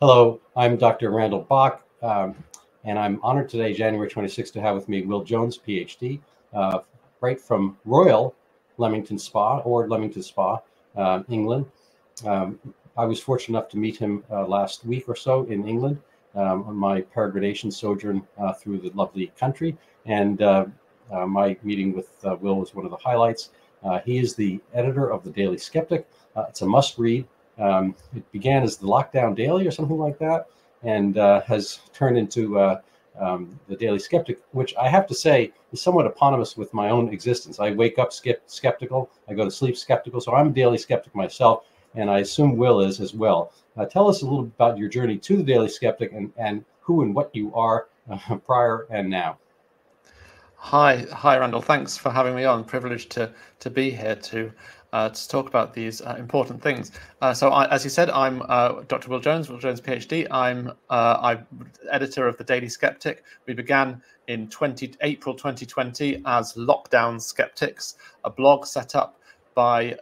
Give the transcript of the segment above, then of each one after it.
Hello, I'm Dr. Randall Bock, um, and I'm honored today, January 26th, to have with me Will Jones, PhD, uh, right from Royal Leamington Spa or Leamington Spa, uh, England. Um, I was fortunate enough to meet him uh, last week or so in England um, on my peregrination sojourn uh, through the lovely country, and uh, uh, my meeting with Will was one of the highlights. he is the editor of the Daily Sceptic. it's a must-read. Um, it began as the Lockdown Daily or something like that, and uh, has turned into uh, um, the Daily Sceptic, which I have to say is somewhat eponymous with my own existence. I wake up skeptical, I go to sleep skeptical, so I'm a daily skeptic myself, and I assume Will is as well. Uh, tell us a little about your journey to the Daily Sceptic and, and who and what you are uh, prior and now. Hi, hi, Randall. Thanks for having me on. Privileged to to be here to uh, to talk about these uh, important things. Uh, so, I, as you said, I'm uh, Dr. Will Jones, Will Jones PhD. I'm uh, I'm editor of the Daily Sceptic. We began in 20 April 2020 as Lockdown Sceptics, a blog set up by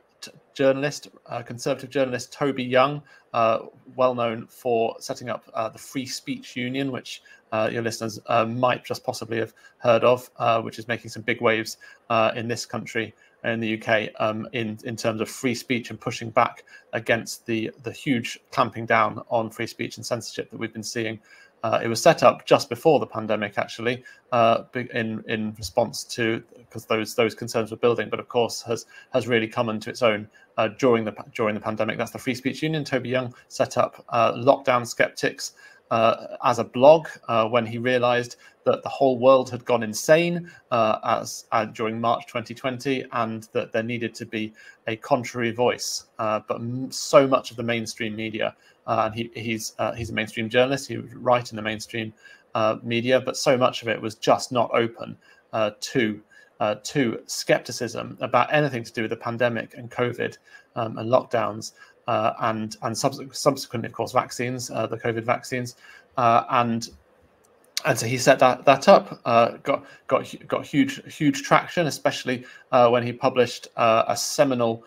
journalist, uh, conservative journalist Toby Young, well known for setting up the Free Speech Union, which your listeners might just possibly have heard of, which is making some big waves in this country in the UK um, in in terms of free speech and pushing back against the the huge clamping down on free speech and censorship that we've been seeing. Uh, it was set up just before the pandemic, actually, uh, in in response to because those those concerns were building, but of course has has really come into its own uh, during the during the pandemic. That's the Free Speech Union. Toby Young set up uh, lockdown sceptics uh, as a blog uh, when he realized that the whole world had gone insane uh, as uh, during March 2020, and that there needed to be a contrary voice. Uh, but so much of the mainstream media, uh, and he, he's he's a mainstream journalist, he would write in the mainstream media, but so much of it was just not open to. to skepticism about anything to do with the pandemic and COVID um, and lockdowns, uh, and and subsequently, of course, vaccines, uh, the COVID vaccines, uh, and and so he set that that up. Uh, got got got huge huge traction, especially uh, when he published uh, a seminal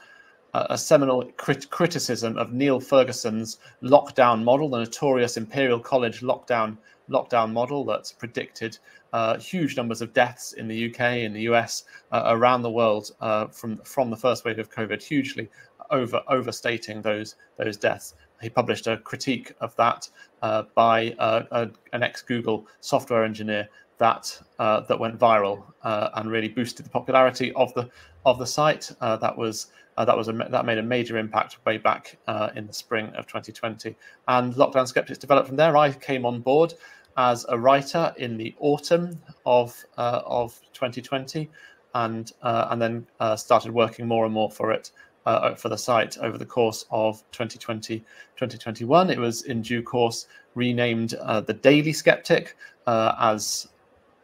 a seminal crit- criticism of Neil Ferguson's lockdown model, the notorious Imperial College lockdown lockdown model that's predicted uh, huge numbers of deaths in the UK, in the US, uh, around the world uh, from from the first wave of COVID, hugely over overstating those those deaths. He published a critique of that uh, by uh, a, an ex Google software engineer that uh, that went viral uh, and really boosted the popularity of the of the site. Uh, that was uh, that was a, that made a major impact way back in the spring of 2020. And Lockdown Sceptics developed from there. I came on board as a writer in the autumn of of 2020, and and then started working more and more for it uh, for the site over the course of 2020 2021. It was in due course renamed uh, the Daily Sceptic uh, as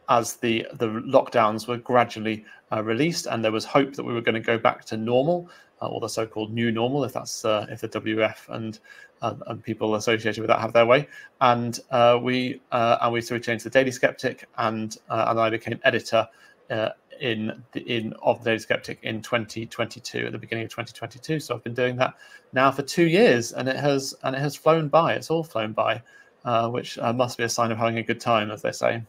as the the lockdowns were gradually uh, released, and there was hope that we were going to go back to normal, uh, or the so-called new normal, if that's uh, if the WEF and and people associated with that have their way. And we and we so we changed the Daily Sceptic, and and I became editor in the, in of the Daily Sceptic in 2022 at the beginning of 2022. So I've been doing that now for two years, and it has and it has flown by. It's all flown by, uh, which uh, must be a sign of having a good time, as they say.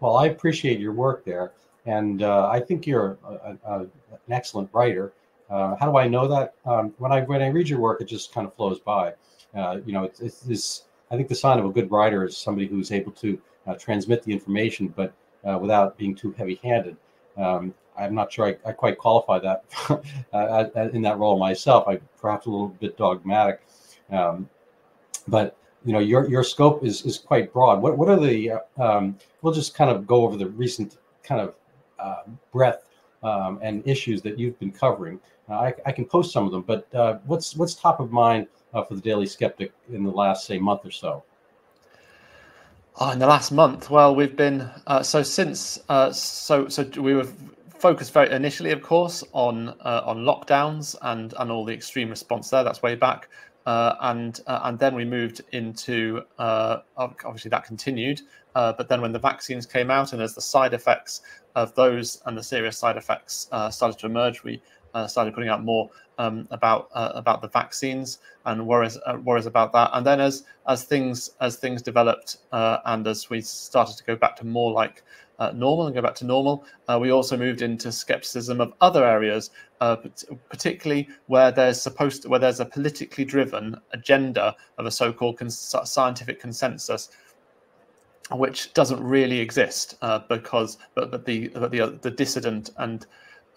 Well, I appreciate your work there, and uh, I think you're a, a, an excellent writer. Uh, how do I know that? Um, when I when I read your work, it just kind of flows by. Uh, you know, it's, it's this. I think the sign of a good writer is somebody who's able to uh, transmit the information, but uh, without being too heavy-handed. Um, I'm not sure I, I quite qualify that uh, in that role myself. I perhaps a little bit dogmatic, um, but you know your your scope is is quite broad. What what are the uh, um, we'll just kind of go over the recent kind of uh, breadth um, and issues that you've been covering. Uh, I, I, can post some of them, but uh, what's what's top of mind for the Daily Sceptic in the last say month or so? Oh, in the last month, well, we've been uh, so since uh, so so we were focused very initially, of course, on uh, on lockdowns and and all the extreme response there. That's way back, uh, and uh, and then we moved into uh, obviously that continued. but then when the vaccines came out and as the side effects of those and the serious side effects started to emerge, we started putting out more um, about uh, about the vaccines and worries uh, worries about that. And then as as things as things developed uh, and as we started to go back to more like uh, normal and go back to normal, uh, we also moved into skepticism of other areas, uh, particularly where there's supposed to, where there's a politically driven agenda of a so-called cons scientific consensus which doesn't really exist uh, because but, but the but the, the dissident and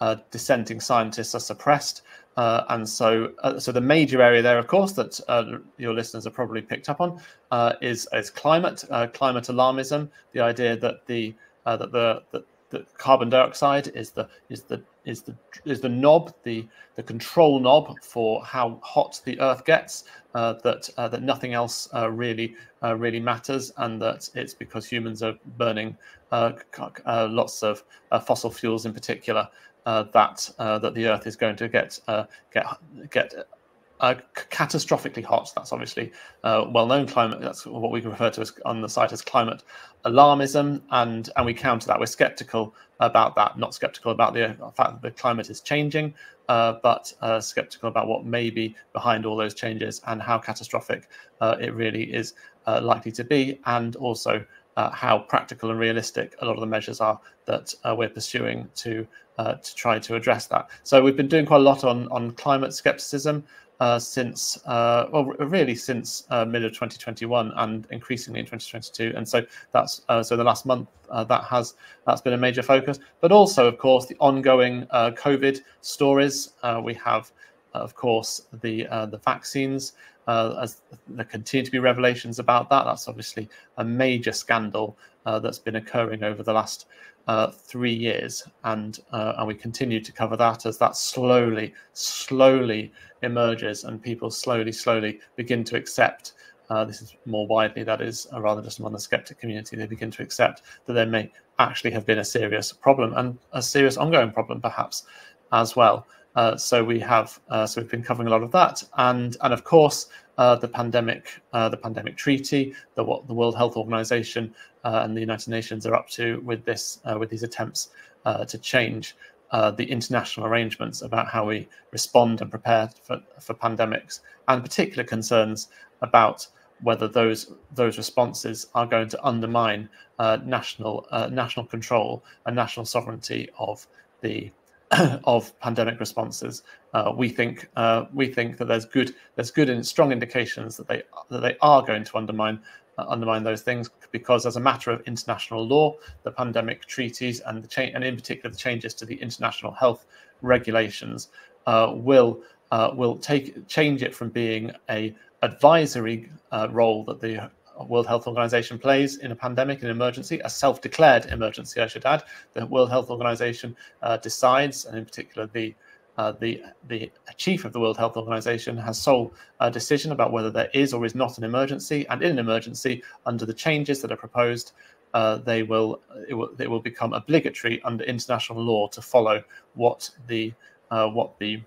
uh, dissenting scientists are suppressed. Uh, and so, uh, so the major area there, of course, that uh, your listeners have probably picked up on uh, is is climate, uh, climate alarmism. The idea that the that the that, that carbon dioxide is the is the is the is the knob, the the control knob for how hot the Earth gets. that that nothing else really really matters, and that it's because humans are burning lots of fossil fuels in particular uh, that uh, that the Earth is going to get uh, get get uh, catastrophically hot. That's obviously uh, well-known climate. That's what we refer to as on the site as climate alarmism, and and we counter that. We're skeptical about that. Not skeptical about the fact that the climate is changing, uh, but skeptical about what may be behind all those changes and how catastrophic it really is likely to be, and also uh, how practical and realistic a lot of the measures are that uh, we're pursuing to uh, to try to address that. So we've been doing quite a lot on on climate skepticism uh, since uh, well really since uh, mid of 2021 and increasingly in 2022. And so that's so the last month that has that's been a major focus. But also of course the ongoing COVID stories. we have of course the the vaccines uh, as there continue to be revelations about that. That's obviously a major scandal uh, that's been occurring over the last uh, three years, and uh, and we continue to cover that as that slowly, slowly emerges, and people slowly, slowly begin to accept. Uh, this is more widely, that is, uh, rather just among the skeptic community, they begin to accept that there may actually have been a serious problem and a serious ongoing problem, perhaps, as well. Uh, so we have uh, so we've been covering a lot of that, and and of course uh, the pandemic uh, the pandemic treaty, the what the World Health Organization uh, and the United Nations are up to with this uh, with these attempts to change the international arrangements about how we respond and prepare for, for pandemics, and particular concerns about whether those those responses are going to undermine national national control and national sovereignty of the of pandemic responses. Uh, we think uh, we think that there's good there's good and strong indications that they that they are going to undermine uh, undermine those things because as a matter of international law, the pandemic treaties and the change and in particular the changes to the international health regulations uh, will uh, will take change it from being a advisory uh, role that the World Health Organization plays in a pandemic, an emergency, a self-declared emergency, I should add. The World Health Organization uh, decides, and in particular, the uh, the the chief of the World Health Organization has sole uh, decision about whether there is or is not an emergency, and in an emergency, under the changes that are proposed, uh, they will it will it will become obligatory under international law to follow what the uh, what the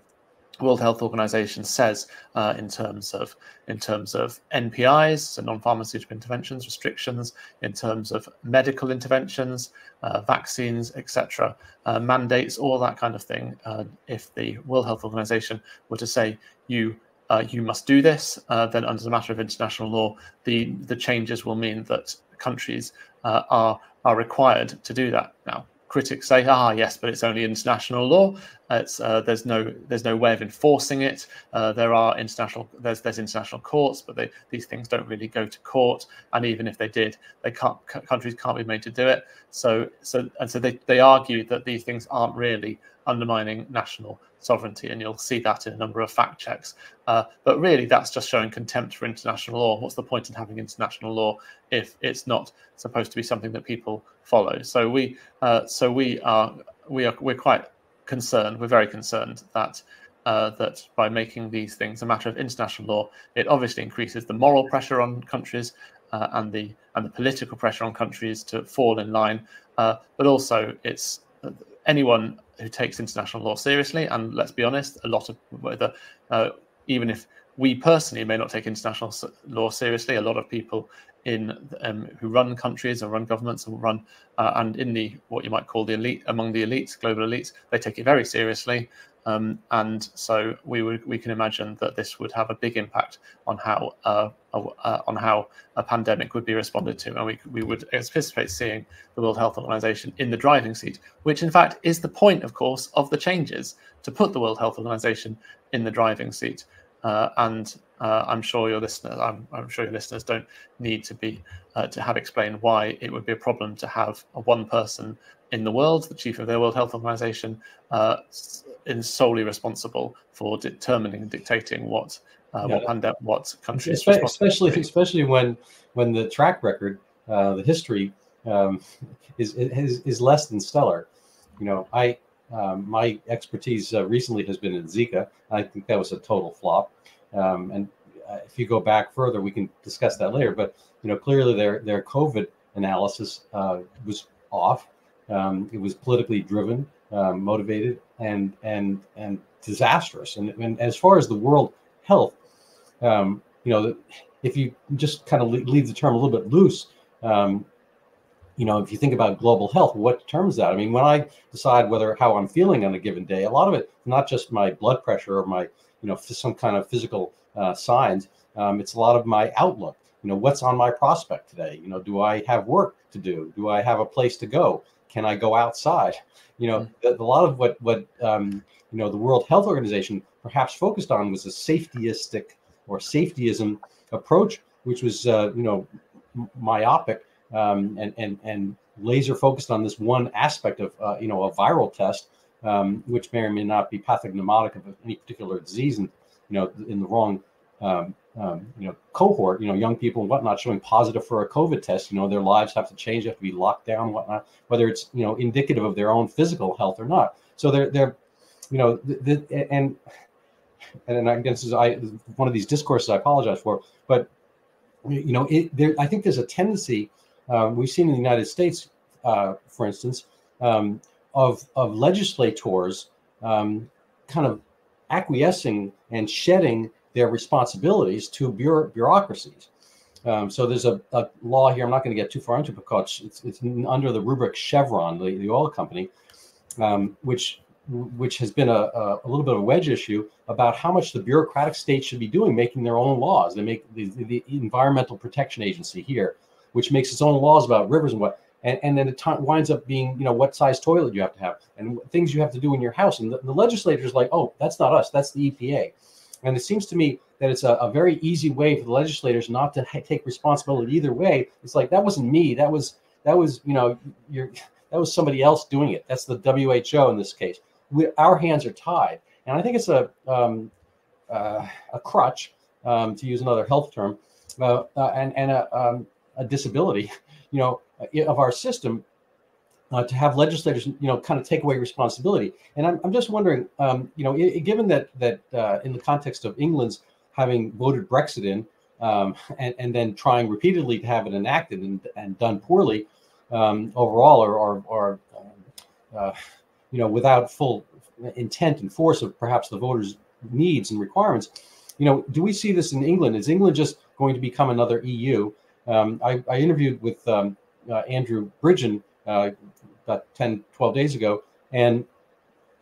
World Health Organization says uh, in terms of in terms of NPIs, so non-pharmaceutical interventions, restrictions, in terms of medical interventions, uh, vaccines, etc., uh, mandates, all that kind of thing. Uh, if the World Health Organization were to say you uh, you must do this, uh, then under the matter of international law, the the changes will mean that countries are are required to do that. Now, critics say, ah, yes, but it's only international law. Uh, there's no there's no way of enforcing it. Uh, there are international there's there's international courts, but they, these things don't really go to court. And even if they did, they can't countries can't be made to do it. So so and so they, they argue that these things aren't really undermining national sovereignty, and you'll see that in a number of fact checks. Uh, but really, that's just showing contempt for international law. What's the point in having international law if it's not supposed to be something that people follow? So we uh, so we are we are we're quite concerned. We're very concerned that uh, that by making these things a matter of international law, it obviously increases the moral pressure on countries uh, and the and the political pressure on countries to fall in line. Uh, but also, it's uh, anyone who takes international law seriously, and let's be honest, a lot of whether uh, even if we personally may not take international law seriously. A lot of people in um, who run countries and run governments and run uh, and in the what you might call the elite among the elites, global elites, they take it very seriously. Um, and so we would we can imagine that this would have a big impact on how uh, uh, on how a pandemic would be responded to, and we we would anticipate seeing the World Health Organization in the driving seat, which in fact is the point, of course, of the changes to put the World Health Organization in the driving seat. Uh, and uh, I'm sure your listeners, I'm, I'm, sure your listeners don't need to be uh, to have explained why it would be a problem to have a one person in the world, the chief of the World Health Organization, uh, is solely responsible for determining and dictating what uh, yeah. what, what countries, especially especially when when the track record, uh, the history um, is, is is less than stellar. You know, I um, my expertise uh, recently has been in Zika. I think that was a total flop. Um, and uh, if you go back further, we can discuss that later. But you know, clearly their their COVID analysis uh, was off. Um, it was politically driven, um, motivated, and and and disastrous. And, and as far as the world health, um, you know, if you just kind of leave the term a little bit loose, um, you know, if you think about global health, what determines that? I mean, when I decide whether how I'm feeling on a given day, a lot of it not just my blood pressure or my, you know, some kind of physical uh, signs. Um, it's a lot of my outlook. You know, what's on my prospect today? You know, do I have work to do? Do I have a place to go? Can I go outside? You know, mm-hmm. a lot of what what um, you know the World Health Organization perhaps focused on was a safetyistic or safetyism approach, which was uh, you know myopic um, and and and laser focused on this one aspect of uh, you know a viral test, um, which may or may not be pathognomonic of any particular disease, and you know in the wrong um, um, you know cohort, you know young people and whatnot showing positive for a COVID test, you know their lives have to change, have to be locked down, whatnot, whether it's you know indicative of their own physical health or not. So they're they're you know the, the, and and I guess I one of these discourses I apologize for, but you know it, there I think there's a tendency um, we've seen in the United States, uh, for instance, um, of, of legislators um, kind of acquiescing and shedding their responsibilities to bureau- bureaucracies. Um, so there's a, a, law here. I'm not going to get too far into it because it's, it's under the rubric Chevron, the, the oil company, um, which which has been a, a, a, little bit of a wedge issue about how much the bureaucratic state should be doing, making their own laws. They make the, the Environmental Protection Agency here which makes its own laws about rivers and what. And, and then it t- winds up being, you know, what size toilet you have to have and things you have to do in your house. And the, the legislators like, oh, that's not us, that's the EPA. And it seems to me that it's a, a very easy way for the legislators not to ha- take responsibility either way. It's like that wasn't me. That was that was you know you're that was somebody else doing it. That's the WHO in this case. We, our hands are tied, and I think it's a um, uh, a crutch um, to use another health term, uh, uh, and and a, um, a disability, you know, of our system uh, to have legislators, you know, kind of take away responsibility. And I'm, I'm just wondering, um, you know, given that that uh, in the context of England's having voted Brexit in, um, and, and then trying repeatedly to have it enacted and, and done poorly um, overall, or, or, or uh, you know, without full intent and force of perhaps the voters' needs and requirements, you know, do we see this in England? Is England just going to become another EU? Um, I, I, interviewed with um, uh, Andrew Bridgen uh, about 10, 12 days ago, and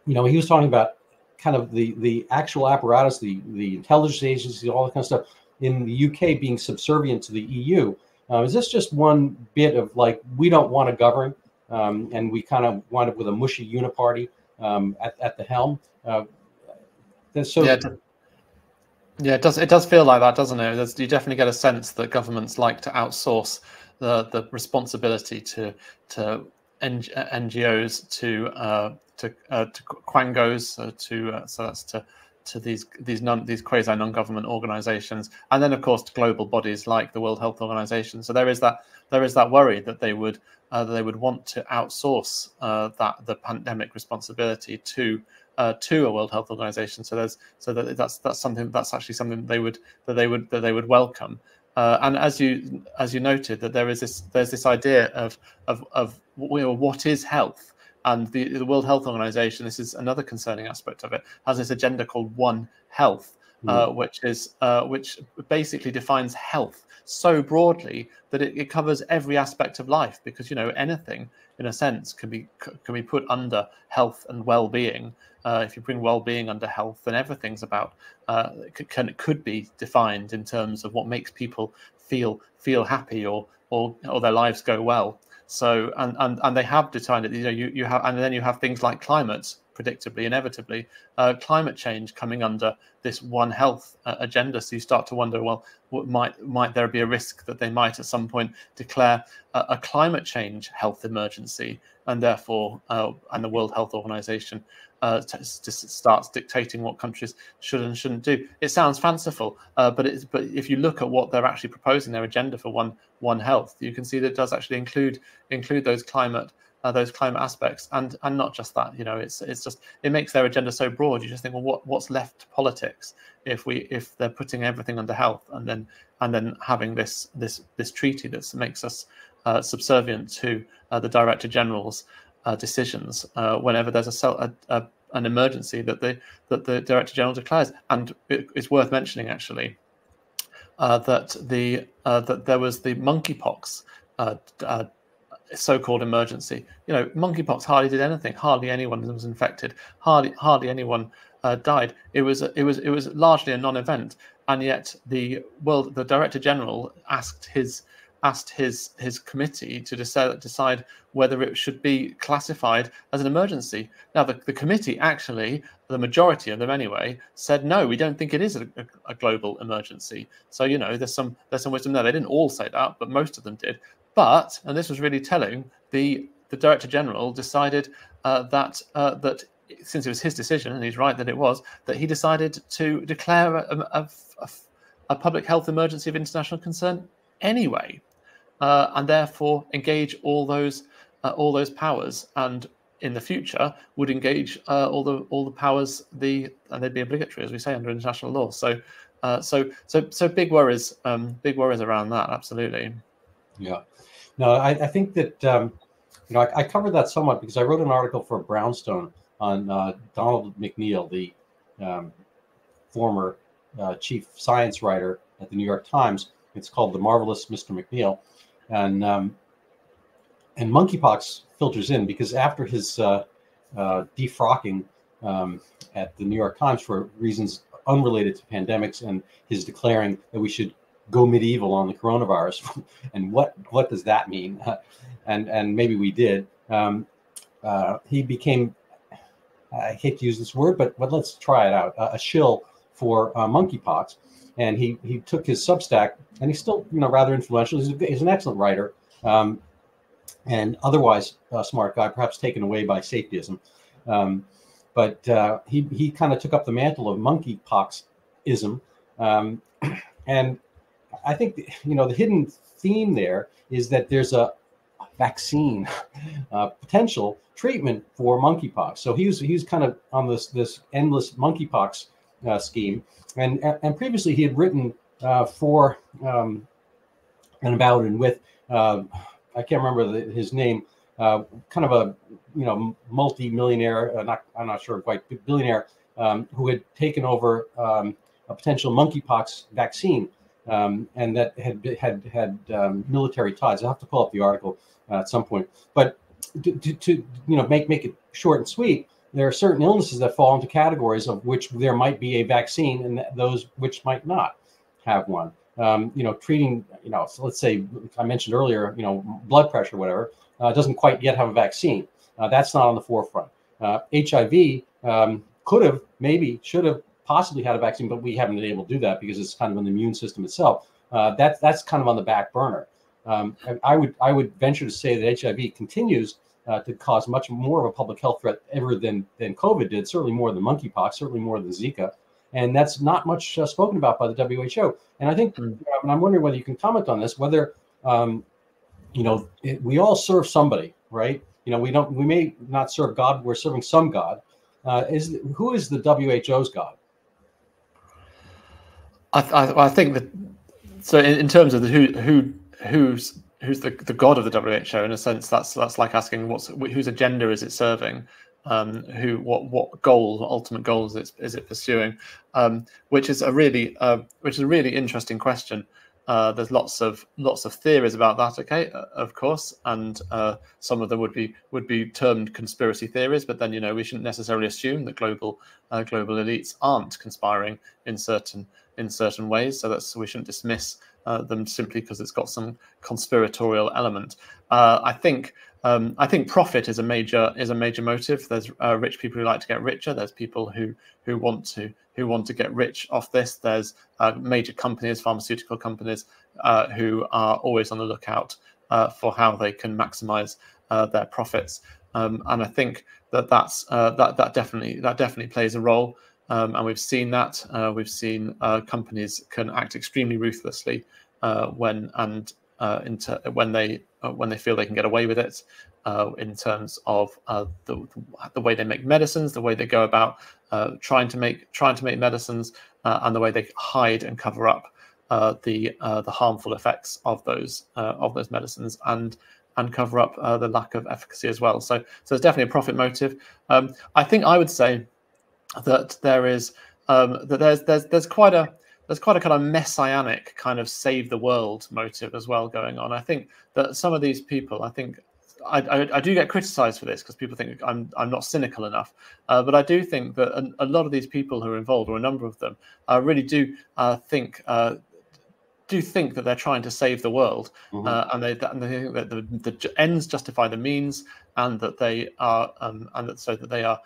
you know he was talking about kind of the the actual apparatus, the the intelligence agencies, all that kind of stuff in the UK being subservient to the EU. Uh, is this just one bit of like we don't want to govern, um, and we kind of wind up with a mushy uniparty um, at, at the helm? Uh, so yeah, yeah, it does. It does feel like that, doesn't it? There's, you definitely get a sense that governments like to outsource the the responsibility to to NGOs, to uh, to uh, to quangos, uh, to uh, so that's to to these these non these quasi non-government organizations and then of course to global bodies like the world health organization so there is that there is that worry that they would uh, they would want to outsource uh, that the pandemic responsibility to uh, to a World Health Organization. So there's so that that's that's something that's actually something they would that they would that they would welcome. Uh, and as you as you noted, that there is this there's this idea of of of what is health, and the, the World Health Organization. This is another concerning aspect of it. Has this agenda called One Health, uh, mm. which is uh, which basically defines health so broadly that it, it, covers every aspect of life because you know anything in a sense can be can be put under health and well-being. Uh, if you bring well-being under health then everything's about uh, can could be defined in terms of what makes people feel feel happy or or or their lives go well. So and and, and they have defined it you know you, you have and then you have things like climate predictably, inevitably, uh, climate change coming under this One Health uh, agenda. So you start to wonder, well, what might might there be a risk that they might at some point declare a, a climate change health emergency, and therefore, uh, and the World Health Organization uh, just starts dictating what countries should and shouldn't do. It sounds fanciful, uh, but it's but if you look at what they're actually proposing, their agenda for One One Health, you can see that it does actually include include those climate uh, those climate aspects, and and not just that. You know, it's it's just it makes their agenda so broad. You just think, well, what what's left to politics if we if they're putting everything under health, and then and then having this this this treaty that makes us uh, subservient to uh, the director general's uh, decisions uh, whenever there's a, a, a an emergency that the that the director general declares. And it, it's worth mentioning actually uh, that the uh, that there was the monkeypox uh, uh, so-called emergency. You know, monkeypox hardly did anything. Hardly anyone was infected. Hardly hardly anyone uh, died. It was it was it was largely a non-event, and yet the world the director general asked his asked his his committee to decide decide whether it should be classified as an emergency. Now, the, the committee actually, the majority of them anyway, said no, we don't think it is a, a, a global emergency. So you know, there's some there's some wisdom there. They didn't all say that, but most of them did. But, and this was really telling, the, the Director General decided uh, that, uh, that since it was his decision, and he's right that it was, that he decided to declare a, a, a, a public health emergency of international concern anyway, uh, and therefore engage all those uh, all those powers, and in the future would engage uh, all the all the powers the and they'd be obligatory, as we say, under international law. So, uh, so so so big worries, um, big worries around that. Absolutely. Yeah. No, I, I think that um, you know I, I, covered that somewhat because I wrote an article for Brownstone on uh, Donald McNeil, the um, former uh, chief science writer at the New York Times. It's called "The Marvelous Mr. McNeil," and um, and monkeypox filters in because after his uh, uh, defrocking um, at the New York Times for reasons unrelated to pandemics and his declaring that we should go medieval on the coronavirus, and what what does that mean? and and maybe we did. Um, uh, he became I hate to use this word, but but let's try it out a shill for uh, monkeypox, and he he took his Substack, and he's still you know rather influential. He's, he's an excellent writer, um, and otherwise a smart guy, perhaps taken away by safetyism. Um, but uh, he he kind of took up the mantle of monkeypoxism, um, and I think you know the hidden theme there is that there's a vaccine uh, potential treatment for monkeypox. So he was he was kind of on this this endless monkeypox uh, scheme, and and previously he had written uh, for um, and about and with uh, I can't remember the, his name, uh, kind of a you know multi-millionaire, uh, not I'm not sure quite billionaire, um, who had taken over um, a potential monkeypox vaccine um, and that had had had um, military ties. I'll have to pull up the article uh, at some point. But to, to, to, you know make make it short and sweet, there are certain illnesses that fall into categories of which there might be a vaccine, and those which might not have one. Um, you know, treating you know, so let's say I mentioned earlier, you know, blood pressure, whatever, uh, doesn't quite yet have a vaccine. Uh, that's not on the forefront. HIV uh, um, could have, maybe, should have possibly had a vaccine, but we haven't been able to do that because it's kind of an immune system itself. Uh, that's that's kind of on the back burner. Um, I would I would venture to say that HIV continues uh, to cause much more of a public health threat ever than than COVID did. Certainly more than monkeypox. Certainly more than Zika. And that's not much uh, spoken about by the WHO. And I think, mm. and I'm wondering whether you can comment on this, whether, um, you know, it, we all serve somebody, right? You know, we don't, we may not serve God, we're serving some God. Uh, is who is the WHO's God? I, I, I think that so in, in, terms of the who who who's who's the, the god of the WHO in a sense that's that's like asking what's whose agenda is it serving um, who what what goals, ultimate goals is, is it pursuing, um, which is a really uh, which is a really interesting question. Uh, there's lots of lots of theories about that, okay, uh, of course, and uh, some of them would be would be termed conspiracy theories. But then you know we shouldn't necessarily assume that global uh, global elites aren't conspiring in certain in certain ways. So that's we shouldn't dismiss uh, them simply because it's got some conspiratorial element. Uh, I think um, I think profit is a major is a major motive. There's uh, rich people who like to get richer. There's people who who want to who want to get rich off this. There's uh, major companies, pharmaceutical companies, uh, who are always on the lookout uh, for how they can maximize their profits. Um, and I think that that's that that definitely that definitely plays a role. Um, and we've seen that. we've seen companies can act extremely ruthlessly when and into when they when they feel they can get away with it. Uh, in terms of uh, the, the way they make medicines, the way they go about uh, trying to make trying to make medicines, uh, and the way they hide and cover up uh, the uh, the harmful effects of those of those medicines and and cover up the lack of efficacy as well. So so there's definitely a profit motive. Um, I think I would say that there is um, that there's there's there's quite a there's quite a kind of messianic kind of save the world motive as well going on. I think that some of these people, I think I, I, I, do get criticized for this because people think I'm I'm not cynical enough, uh, but I do think that a, a, lot of these people who are involved, or a number of them, uh, really do uh, think uh, do think that they're trying to save the world, mm-hmm. Uh, and they and they think that the, the, ends justify the means, and that they are um, and that so that they are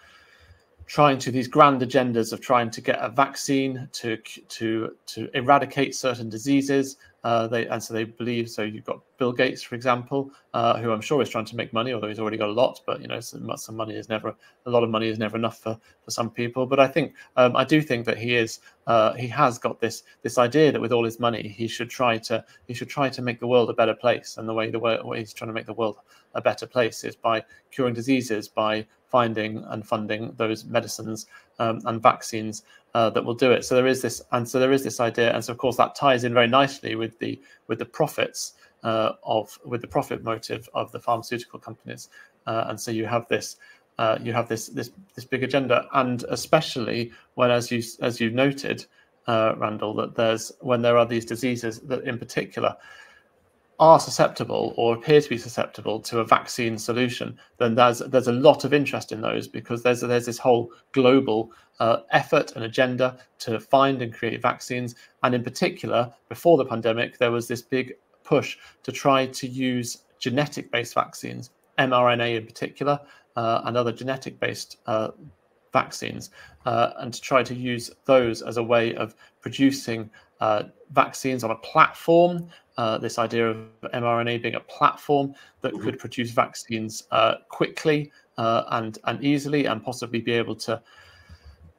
trying to these grand agendas of trying to get a vaccine to to to eradicate certain diseases uh, they and so they believe. So you've got Bill Gates, for example, uh, who I'm sure is trying to make money, although he's already got a lot. But you know, some, some money is never a lot of money is never enough for, for some people. But I think um, I do think that he is uh, he has got this this idea that with all his money, he should try to he should try to make the world a better place. And the way the way, way he's trying to make the world a better place is by curing diseases, by finding and funding those medicines um, and vaccines uh, that will do it. So there is this, and so there is this idea, and so of course that ties in very nicely with the with the profits uh, of with the profit motive of the pharmaceutical companies, uh, and so you have this. Uh, you have this this this big agenda, and especially when, as you as you noted, uh, Randall, that there's when there are these diseases that, in particular, are susceptible or appear to be susceptible to a vaccine solution, then there's there's a lot of interest in those because there's there's this whole global uh, effort and agenda to find and create vaccines, and in particular, before the pandemic, there was this big push to try to use genetic-based vaccines, mRNA in particular, uh, and other genetic-based uh, vaccines, uh, and to try to use those as a way of producing uh, vaccines on a platform uh, this idea of mRNA being a platform that mm-hmm. could produce vaccines uh, quickly uh, and and easily, and possibly be able to,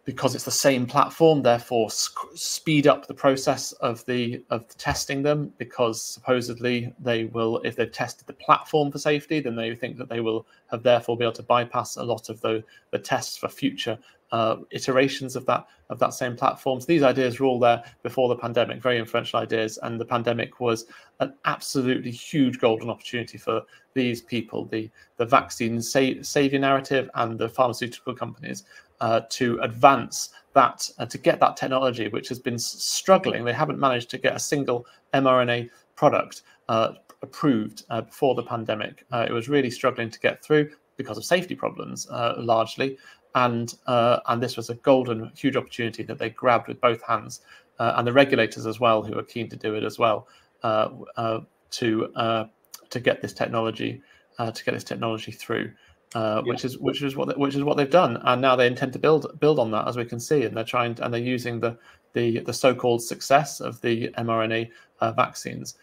because it's the same platform, therefore sc- speed up the process of the of testing them. Because supposedly they will, if they've tested the platform for safety, then they think that they will have therefore be able to bypass a lot of the the tests for future uh, iterations of that of that same platform. So these ideas were all there before the pandemic, very influential ideas, and the pandemic was an absolutely huge golden opportunity for these people, the the vaccine sa- savior narrative and the pharmaceutical companies uh, to advance that uh, to get that technology, which has been struggling. They haven't managed to get a single mRNA product uh, approved uh, before the pandemic. Uh, it was really struggling to get through because of safety problems, largely and uh, and this was a golden, huge opportunity that they grabbed with both hands, uh, and the regulators as well, who are keen to do it as well, uh, uh to uh, to get this technology uh, to get this technology through, yeah. which is which is what they, which is what they've done, and now they intend to build build on that, as we can see, and they're trying to, and they're using the the the so-called success of the mRNA vaccines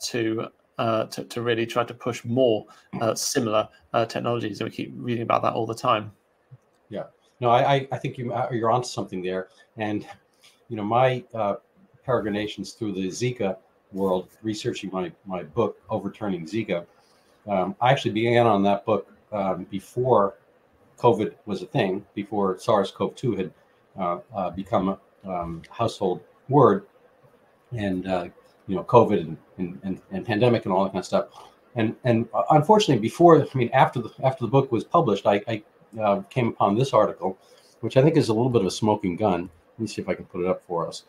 to uh, to, to, really try to push more uh, similar uh, technologies. And we keep reading about that all the time. Yeah. No, I, I think you, uh, you're onto something there. And, you know, my uh, peregrinations through the Zika world, researching my, my book, Overturning Zika, um, I actually began on that book um, before COVID was a thing, before SARS-CoV-2 had uh, uh, become a um, household word, and uh, you know, COVID and, and, and, and, pandemic and all that kind of stuff. And and unfortunately, before I mean, after the after the book was published, I, I uh, came upon this article, which I think is a little bit of a smoking gun. Let me see if I can put it up for us.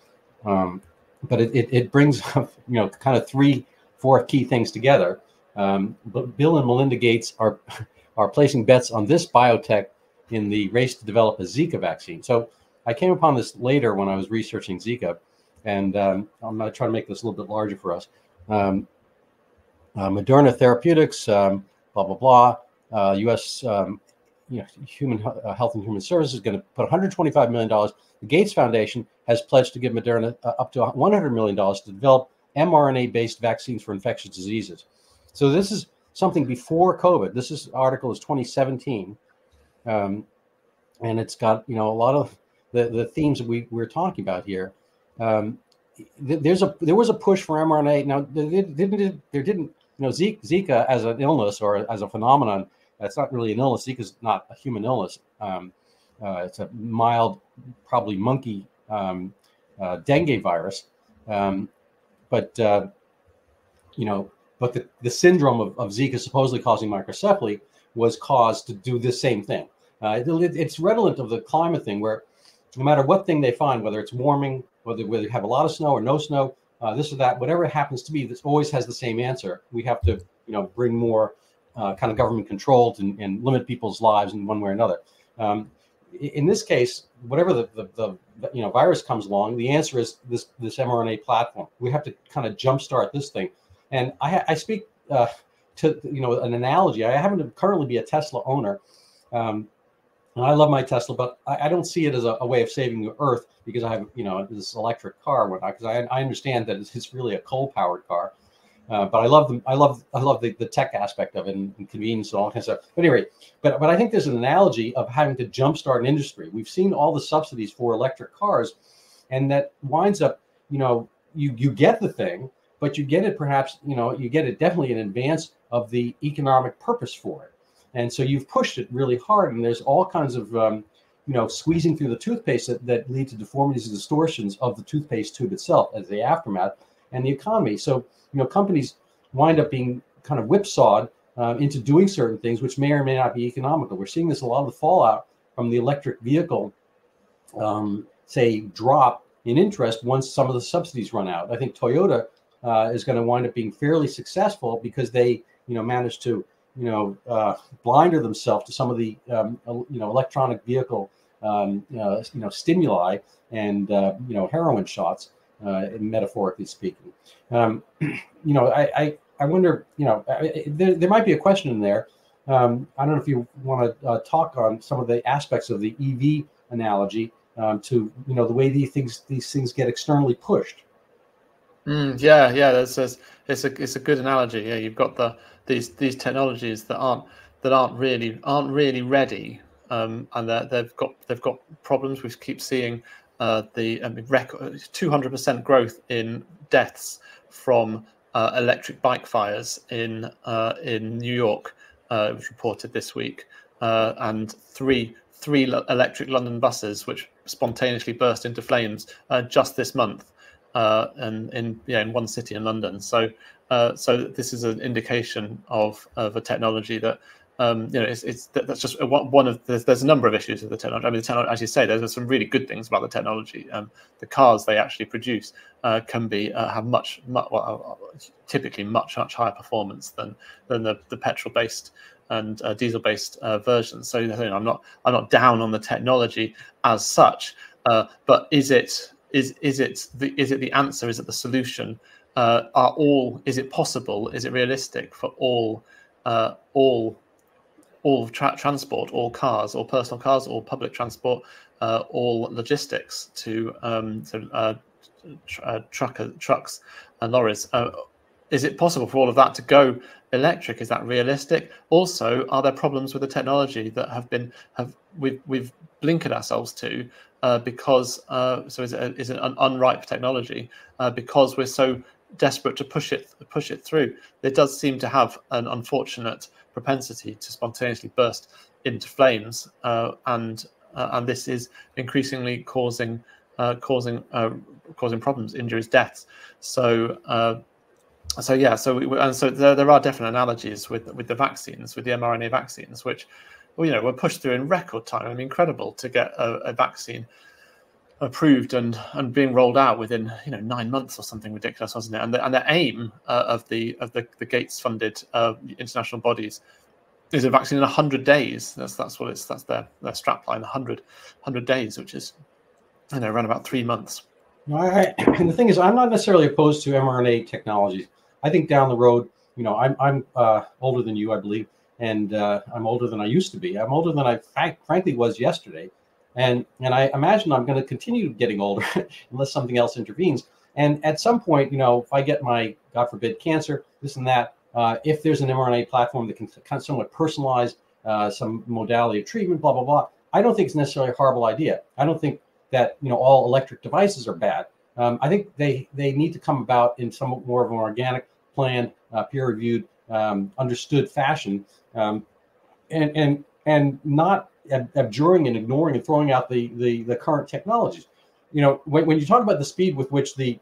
Um, but it, it, it, brings up, you know, kind of three, four key things together. Um, but Bill and Melinda Gates are are placing bets on this biotech in the race to develop a Zika vaccine. So I came upon this later when I was researching Zika, and um, I'm going to try to make this a little bit larger for us. Um, uh, Moderna Therapeutics, um, blah blah blah. Uh, U.S. Um, you know, Human uh, Health and Human Services is going to put 125 million dollars. The Gates Foundation has pledged to give Moderna uh, up to 100 million dollars to develop mRNA-based vaccines for infectious diseases. So this is something before COVID. This is article is 2017, um, and it's got you know a lot of the the themes that we we're talking about here. Um, there's a there was a push for mRNA. Now there didn't there didn't you know Zika, Zika as an illness or as a phenomenon. That's not really an illness. Zika is not a human illness. Um, uh, it's a mild, probably monkey um, uh, dengue virus. Um, but uh, you know, but the, the syndrome of, of Zika supposedly causing microcephaly was caused to do the same thing. Uh, it, it's redolent of the climate thing where no matter what thing they find, whether it's warming, whether, whether you have a lot of snow or no snow, uh, this or that, whatever it happens to be, this always has the same answer. We have to, you know, bring more uh, kind of government control and, and, limit people's lives in one way or another. Um, in this case, whatever the, the, the, you know virus comes along, the answer is this this mRNA platform. We have to kind of jumpstart this thing. And I, I speak uh, to you know an analogy. I happen to currently be a Tesla owner. Um, and I love my Tesla, but I, I don't see it as a, a, way of saving the earth because I have, you know, this electric car whatnot. Because I, I understand that it's, it's really a coal-powered car, uh, but I love the I love I love the, the tech aspect of it and, and, convenience and all kinds of stuff. But anyway, but but I think there's an analogy of having to jumpstart an industry. We've seen all the subsidies for electric cars, and that winds up, you know, you you get the thing, but you get it perhaps, you know, you get it definitely in advance of the economic purpose for it. And so you've pushed it really hard, and there's all kinds of, um, you know, squeezing through the toothpaste that, that lead to deformities and distortions of the toothpaste tube itself as the aftermath and the economy. So, you know, companies wind up being kind of whipsawed uh, into doing certain things, which may or may not be economical. We're seeing this a lot of the fallout from the electric vehicle, um, say, drop in interest once some of the subsidies run out. I think Toyota uh, is going to wind up being fairly successful because they, you know, managed to, you know, uh, blinder themselves to some of the, um, you know, electronic vehicle, um, uh, you know, stimuli and uh, you know, heroin shots, uh, metaphorically speaking. Um, you know, I, I, I wonder, you know, there, there might be a question in there. Um, I don't know if you want to uh, talk on some of the aspects of the EV analogy um, to, you know, the way these things these things get externally pushed. Mm, yeah, yeah, that's, that's it's a it's a good analogy. Yeah, you've got the these these technologies that aren't that aren't really aren't really ready, um, and they've got they've got problems. We keep seeing uh, the I mean, record two hundred percent growth in deaths from uh, electric bike fires in uh, in New York. Uh, it was reported this week, uh, and three three electric London buses which spontaneously burst into flames uh, just this month and in yeah in one city in London. So uh, so this is an indication of of a technology that. Um, you know, it's, it's that's just one of there's, there's a number of issues with the technology. I mean, the technology, as you say, there's some really good things about the technology. Um, the cars they actually produce uh, can be uh, have much, much well, uh, typically much much higher performance than than the, the petrol based and uh, diesel based uh, versions. So you know, I'm not I'm not down on the technology as such, but is it is is it the is it the answer? Is it the solution? Uh, are all is it possible? Is it realistic for all uh, all all tra- transport, all cars, all personal cars, all public transport, uh, all logistics to um, to uh, tr- uh, truck, trucks and lorries? Uh, is it possible for all of that to go electric? Is that realistic? Also, are there problems with the technology that have been have we've we've blinkered ourselves to uh, because uh, so is it, is it an unripe technology uh, because we're so desperate to push it push it through. It does seem to have an unfortunate propensity to spontaneously burst into flames, uh, and uh, and this is increasingly causing uh, causing causing problems, injuries, deaths. So so yeah, so we, and so there, there are definite analogies with with the vaccines, with the mRNA vaccines, which you know, were pushed through in record time. I mean, incredible to get a, a vaccine approved and and being rolled out within you know nine months or something ridiculous, wasn't it? And the, and the aim uh, of the of the, the Gates funded uh, international bodies is a vaccine in 100 days. That's that's what it's that's their their strapline 100 100 days, which is you know around about three months. I, and the thing is, I'm not necessarily opposed to mRNA technologies. I think down the road, you know, I'm I'm uh, older than you, I believe, and uh, I'm older than I used to be. I'm older than I frankly was yesterday, and and I imagine I'm going to continue getting older unless something else intervenes. And at some point, you know, if I get my God forbid cancer, this and that, uh, if there's an mRNA platform that can kind of somewhat personalize uh, some modality of treatment, blah blah blah, I don't think it's necessarily a horrible idea. I don't think that you know all electric devices are bad. Um, I think they they need to come about in somewhat more of an organic, planned, uh, peer-reviewed, um, understood fashion, um, and and and not ab- abjuring and ignoring and throwing out the the, the current technologies. You know, when, when you talk about the speed with which the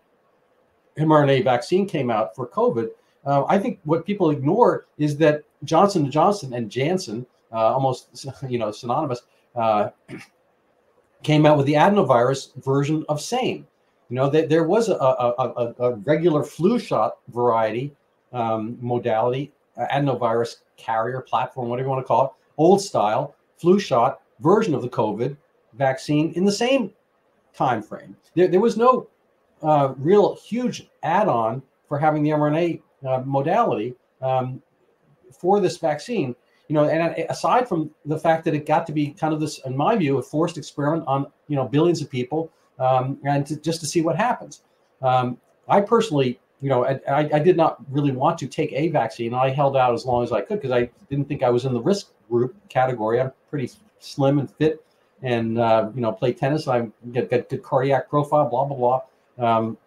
mRNA vaccine came out for COVID, uh, I think what people ignore is that Johnson and Johnson and Janssen, uh, almost you know synonymous, uh, came out with the adenovirus version of same. You know, that there was a, a, a, a, regular flu shot variety um, modality, adenovirus carrier platform, whatever you want to call it, old style flu shot version of the COVID vaccine in the same time frame. There, there was no uh, real huge add-on for having the mRNA uh, modality um, for this vaccine you know, and aside from the fact that it got to be kind of this, in my view, a forced experiment on you know billions of people, um, and to, just to see what happens. Um, I personally, you know, I, I, did not really want to take a vaccine. I held out as long as I could because I didn't think I was in the risk group category. I'm pretty slim and fit, and uh, you know, play tennis. I get, got good cardiac profile, blah blah blah. Um,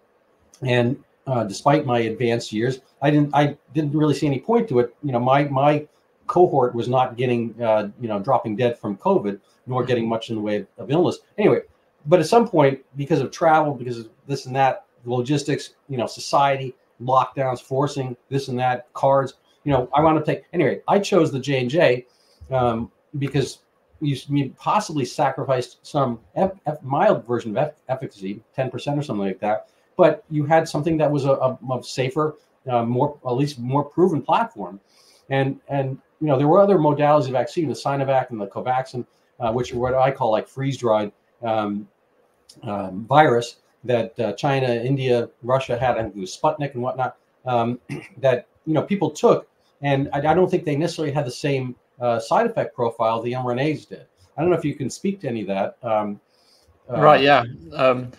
and uh, despite my advanced years, I didn't I didn't really see any point to it. You know, my my cohort was not getting, uh, you know, dropping dead from COVID, nor getting much in the way of illness. Anyway, but at some point, because of travel, because of this and that, logistics, you know, society, lockdowns, forcing this and that, cards, you know, I want to take. Anyway, I chose the J and J um, because you possibly sacrificed some F, F, mild version of F, efficacy, ten percent or something like that, but you had something that was a, a, a safer, uh, more at least more proven platform, and and you know, there were other modalities of vaccine, the Sinovac and the Covaxin, uh, which are what I call like freeze dried um, um, virus that uh, China, India, Russia had, and it was Sputnik and whatnot, um, that, you know, people took. And I, I, don't think they necessarily had the same uh, side effect profile the mRNAs did. I don't know if you can speak to any of that. Um, uh, right, yeah. Um,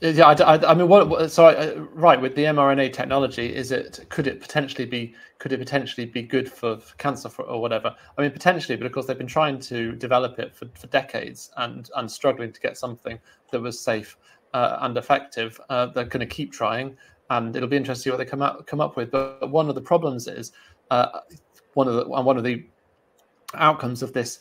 yeah, I, I, I mean, what? So, I, right with the mRNA technology, is it could it potentially be could it potentially be good for, cancer for, or whatever? I mean, potentially, but of course they've been trying to develop it for, for decades and and struggling to get something that was safe uh, and effective. Uh, they're going to keep trying, and it'll be interesting what they come out come up with. But one of the problems is uh, one of the one of the outcomes of this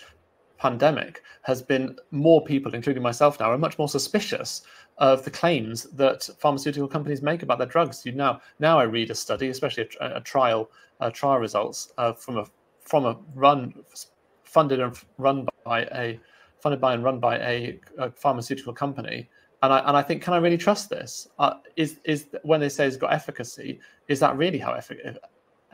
pandemic has been more people, including myself now, are much more suspicious of the claims that pharmaceutical companies make about their drugs. You now, now I read a study, especially a, a trial, trial results uh, from a from a run funded and run by a funded by and run by a, a pharmaceutical company. And I, and I think, can I really trust this? Uh, is is when they say it's got efficacy, is that really how effective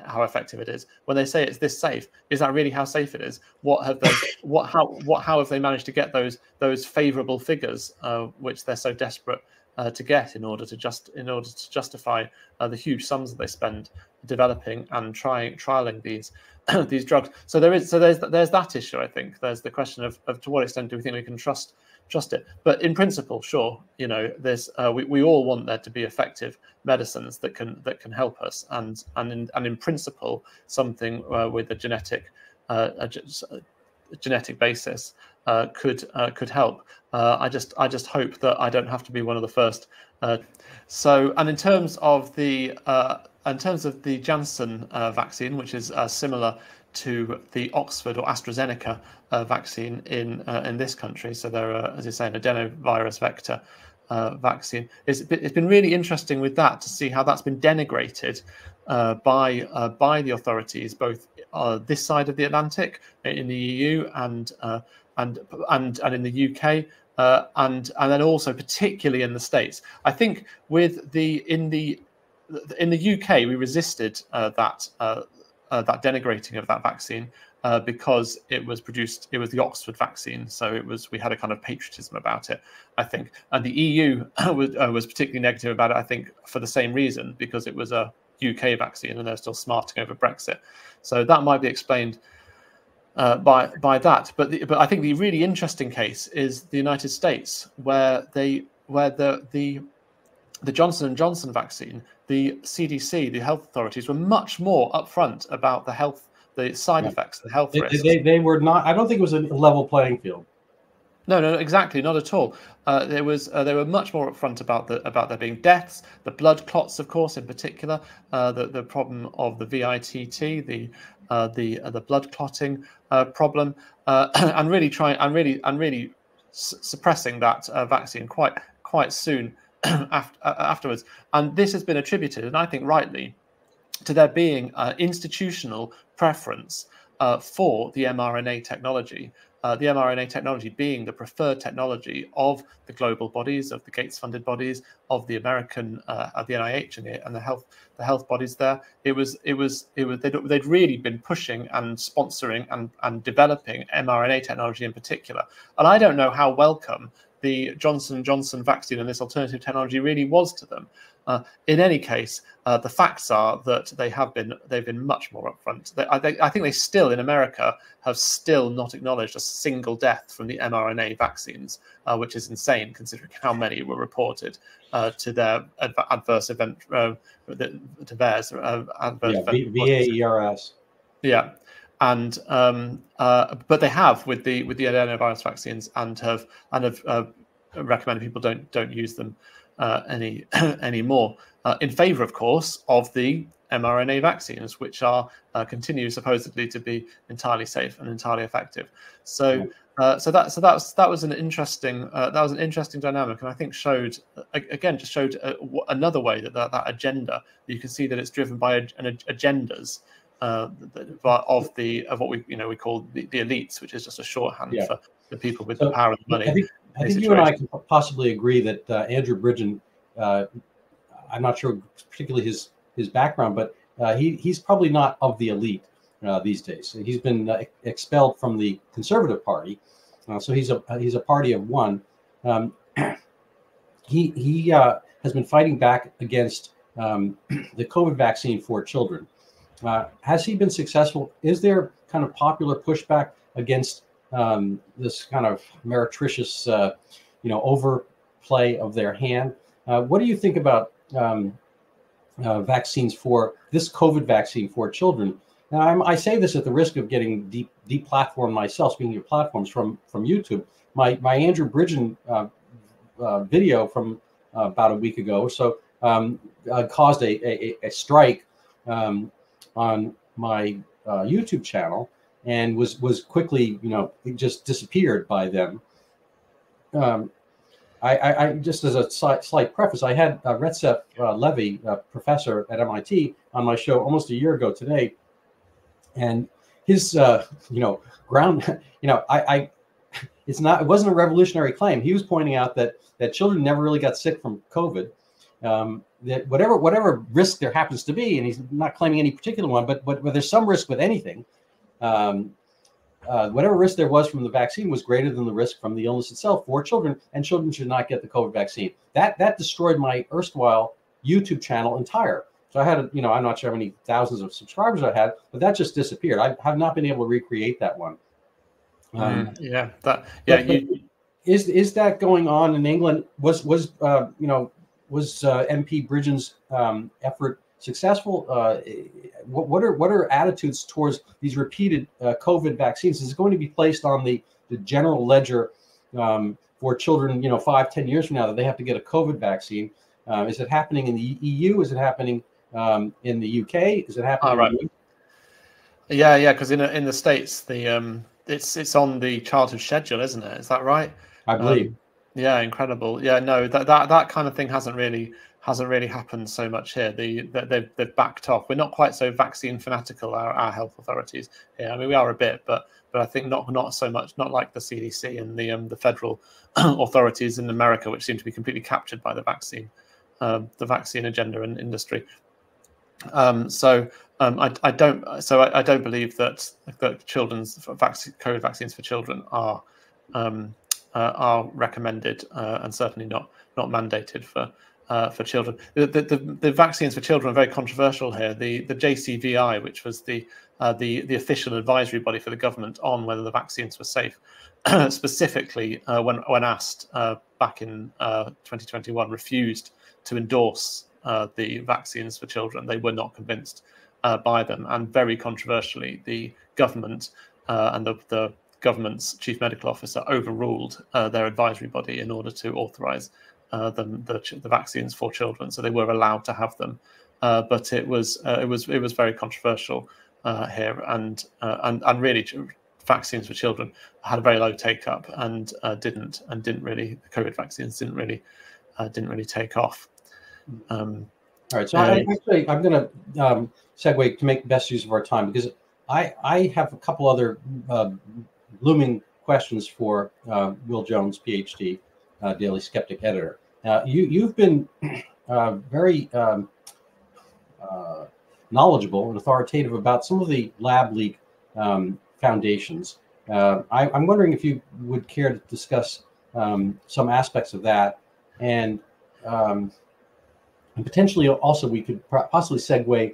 how effective it is. When they say it's this safe, is that really how safe it is? What have they? what how what how have they managed to get those those favourable figures, uh, which they're so desperate uh, to get in order to just in order to justify uh, the huge sums that they spend developing and trying trialing these these drugs. So there is so there's there's that issue. I think there's the question of, of to what extent do we think we can trust trust it. But in principle, sure, you know, there's uh, we, we all want there to be effective medicines that can that can help us, and and in, and in principle, something uh, with a genetic uh, a, a genetic basis uh, could uh, could help. Uh, I just I just hope that I don't have to be one of the first. so, and in terms of the in terms of the Janssen vaccine, which is similar to the Oxford or AstraZeneca uh, vaccine in uh, in this country. So they're, as you say, an adenovirus vector uh, vaccine. It's, it's been really interesting with that to see how that's been denigrated uh, by uh, by the authorities, both uh, this side of the Atlantic in the EU and and and and in the UK. And and then also particularly in the states, I think with the in the in the UK we resisted that uh, that denigrating of that vaccine uh, because it was produced, it was the Oxford vaccine, so it was we had a kind of patriotism about it, I think, and the EU was, uh, was particularly negative about it, I think, for the same reason because it was a UK vaccine and they're still smarting over Brexit, so that might be explained uh, by by that. But the, but I think the really interesting case is the United States, where they where the the the Johnson and Johnson vaccine, the CDC, the health authorities were much more upfront about the health the side yeah. effects, the health they, risks. They, they were not. I don't think it was a level playing field. No, no, exactly, not at all. Uh, there was uh, they were much more upfront about the about there being deaths, the blood clots, of course, in particular, uh, the the problem of the VITT, the uh, the uh, the blood clotting uh, problem, and really trying and really and really suppressing that vaccine quite quite soon after, afterwards. And this has been attributed, and I think rightly, to there being uh, institutional preference uh, for the mRNA technology. Uh, the mRNA technology being the preferred technology of the global bodies, of the Gates-funded bodies, of the American, uh, of the NIH and the, and the health, the health bodies there. It was, it was, it was. They'd, they'd really been pushing and sponsoring and and developing mRNA technology in particular. And I don't know how welcome the Johnson Johnson vaccine and this alternative technology really was to them. Uh, in any case, uh, the facts are that they have been they've been much more upfront. They, I, they, I, think they still in America have still not acknowledged a single death from the mRNA vaccines, uh, which is insane considering how many were reported uh, to their adv adverse event uh, to theirs uh, adverse yeah, event. VAERS. Yeah, and um, but they have with the with the adenovirus vaccines and have and have recommended people don't don't use them uh, any anymore, uh, in favour, of course, of the mRNA vaccines, which are uh, continue supposedly to be entirely safe and entirely effective. So, uh, so that so that was that was an interesting uh, that was an interesting dynamic, and I think showed again just showed uh, another way that, that that agenda you can see that it's driven by an agendas. Uh, of the of what we you know we call the, the elites, which is just a shorthand yeah. for the people with so the power and the money. I think, I think you and I can possibly agree that uh, Andrew Bridgen, uh, I'm not sure particularly his his background, but uh, he he's probably not of the elite uh, these days. He's been uh, expelled from the Conservative Party, uh, so he's a he's a party of one. Um, he he has been fighting back against um, the COVID vaccine for children. Has he been successful? Is there kind of popular pushback against um, this kind of meretricious, uh, you know, overplay of their hand. Uh, what do you think about um, uh, vaccines for this COVID vaccine for children? Now, I'm, i say this at the risk of getting deep, deep deplatformed myself, speaking of platforms from from YouTube. My my Andrew Bridgen uh, uh, video from uh, about a week ago so um, caused a, a, a strike um, on my YouTube channel and was was quickly you know just disappeared by them. Um, I, I, I, just as a slight, slight preface, I had uh, Retsef uh, Levi, a professor at MIT, on my show almost a year ago today, and his uh, you know ground you know I, I it's not it wasn't a revolutionary claim. He was pointing out that that children never really got sick from COVID. Um, that whatever whatever risk there happens to be, and he's not claiming any particular one, but but, but there's some risk with anything um, uh, whatever risk there was from the vaccine was greater than the risk from the illness itself for children, and children should not get the COVID vaccine. That that destroyed my erstwhile YouTube channel entire. So I had, a, you know, I'm not sure how many thousands of subscribers I had, but that just disappeared. I have not been able to recreate that one. Um, mm, yeah, that yeah. But, you, is is that going on in England? Was was uh, you know was uh, MP Bridgen's um, effort successful? Uh, what, what, are what are attitudes towards these repeated uh, COVID vaccines? Is it going to be placed on the, the general ledger um, for children, you know, five, ten years from now that they have to get a COVID vaccine? Uh, is it happening in the EU? Is it happening um, in the UK? Is it happening? Oh, right. Yeah, yeah, because in in the states, the um, it's it's on the childhood schedule, isn't it? Is that right? I believe. Yeah, incredible. Yeah, no, that that that kind of thing hasn't really hasn't really happened so much here. The, the they've, they've backed off. We're not quite so vaccine fanatical, our, our health authorities here. I mean, we are a bit, but but I think not not so much, not like the CDC and the um, the federal authorities in America, which seem to be completely captured by the vaccine, um, the vaccine agenda and industry. Um, so um, I, I, don't so I, I, don't believe that that children's vaccine, COVID vaccines for children are um, uh, are recommended uh, and certainly not not mandated for uh, for children. The, the, the, vaccines for children are very controversial here. The the JCVI, which was the uh, the the official advisory body for the government on whether the vaccines were safe, specifically uh, when when asked uh, back in 2021, refused to endorse the vaccines for children. They were not convinced by them, and very controversially, the government and the, the government's chief medical officer overruled uh, their advisory body in order to authorize uh, the, the, the, vaccines for children. So they were allowed to have them. Uh, but it was uh, it was it was very controversial uh, here, and, uh, and and really vaccines for children had a very low take up and didn't and didn't really COVID vaccines didn't really didn't really take off. Um, All right, so I, actually I'm going to um, segue to make the best use of our time because I I have a couple other looming questions for uh, Will Jones, PhD, uh, Daily Sceptic editor. Uh, you you've been uh, very um, uh, knowledgeable and authoritative about some of the lab leak um, foundations. Uh, I, am wondering if you would care to discuss um, some aspects of that, and um, and potentially also we could possibly segue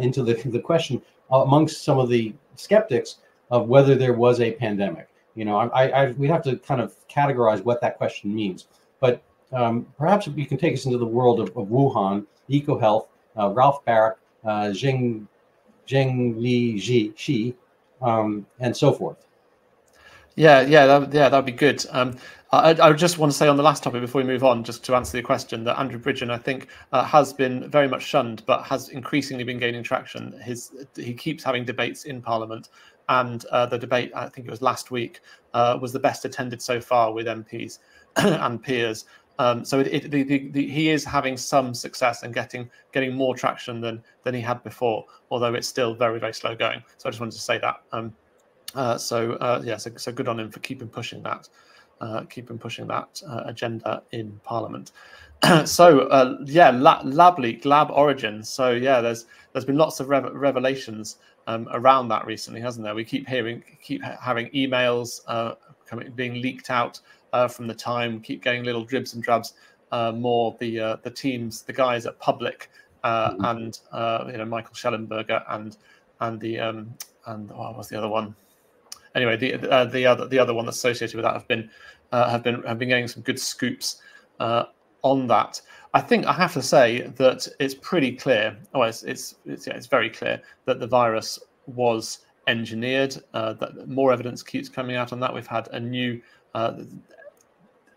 into the the question amongst some of the skeptics of whether there was a pandemic. You know, I, I we have to kind of categorize what that question means. But um, perhaps you can take us into the world of, of Wuhan, EcoHealth, uh, Ralph Baric, uh, Zheng, Zheng Li Ji, Shi, um, and so forth. Yeah, yeah, that, yeah, that'd be good. Um, I, I, just want to say on the last topic before we move on, just to answer your question, that Andrew Bridgen, I think, uh, has been very much shunned, but has increasingly been gaining traction. His he keeps having debates in Parliament, and uh, the debate, I think it was last week, uh, was the best attended so far with MPs and peers. Um, so it, it, the, the, the, he is having some success and getting getting more traction than than he had before, although it's still very very slow going. So I just wanted to say that. Um, uh, so uh, yeah, so, so, good on him for keeping pushing that, uh, keeping pushing that uh, agenda in Parliament. so uh, yeah, lab, lab leak, lab origin. So yeah, there's there's been lots of rev- revelations um, around that recently, hasn't there? We keep hearing, keep having emails uh, coming, being leaked out uh, from the time, keep getting little dribs and drabs. Uh, more the uh, the teams, the guys at Public, uh, mm-hmm. and uh, you know Michael Shellenberger and and the um, and what was the other one? Anyway, the the other the other one associated with that have been have been have been getting some good scoops on that. I think I have to say that it's pretty clear. Oh, it's it's it's, yeah, it's very clear that the virus was engineered. Uh, that more evidence keeps coming out on that. We've had a new. Uh,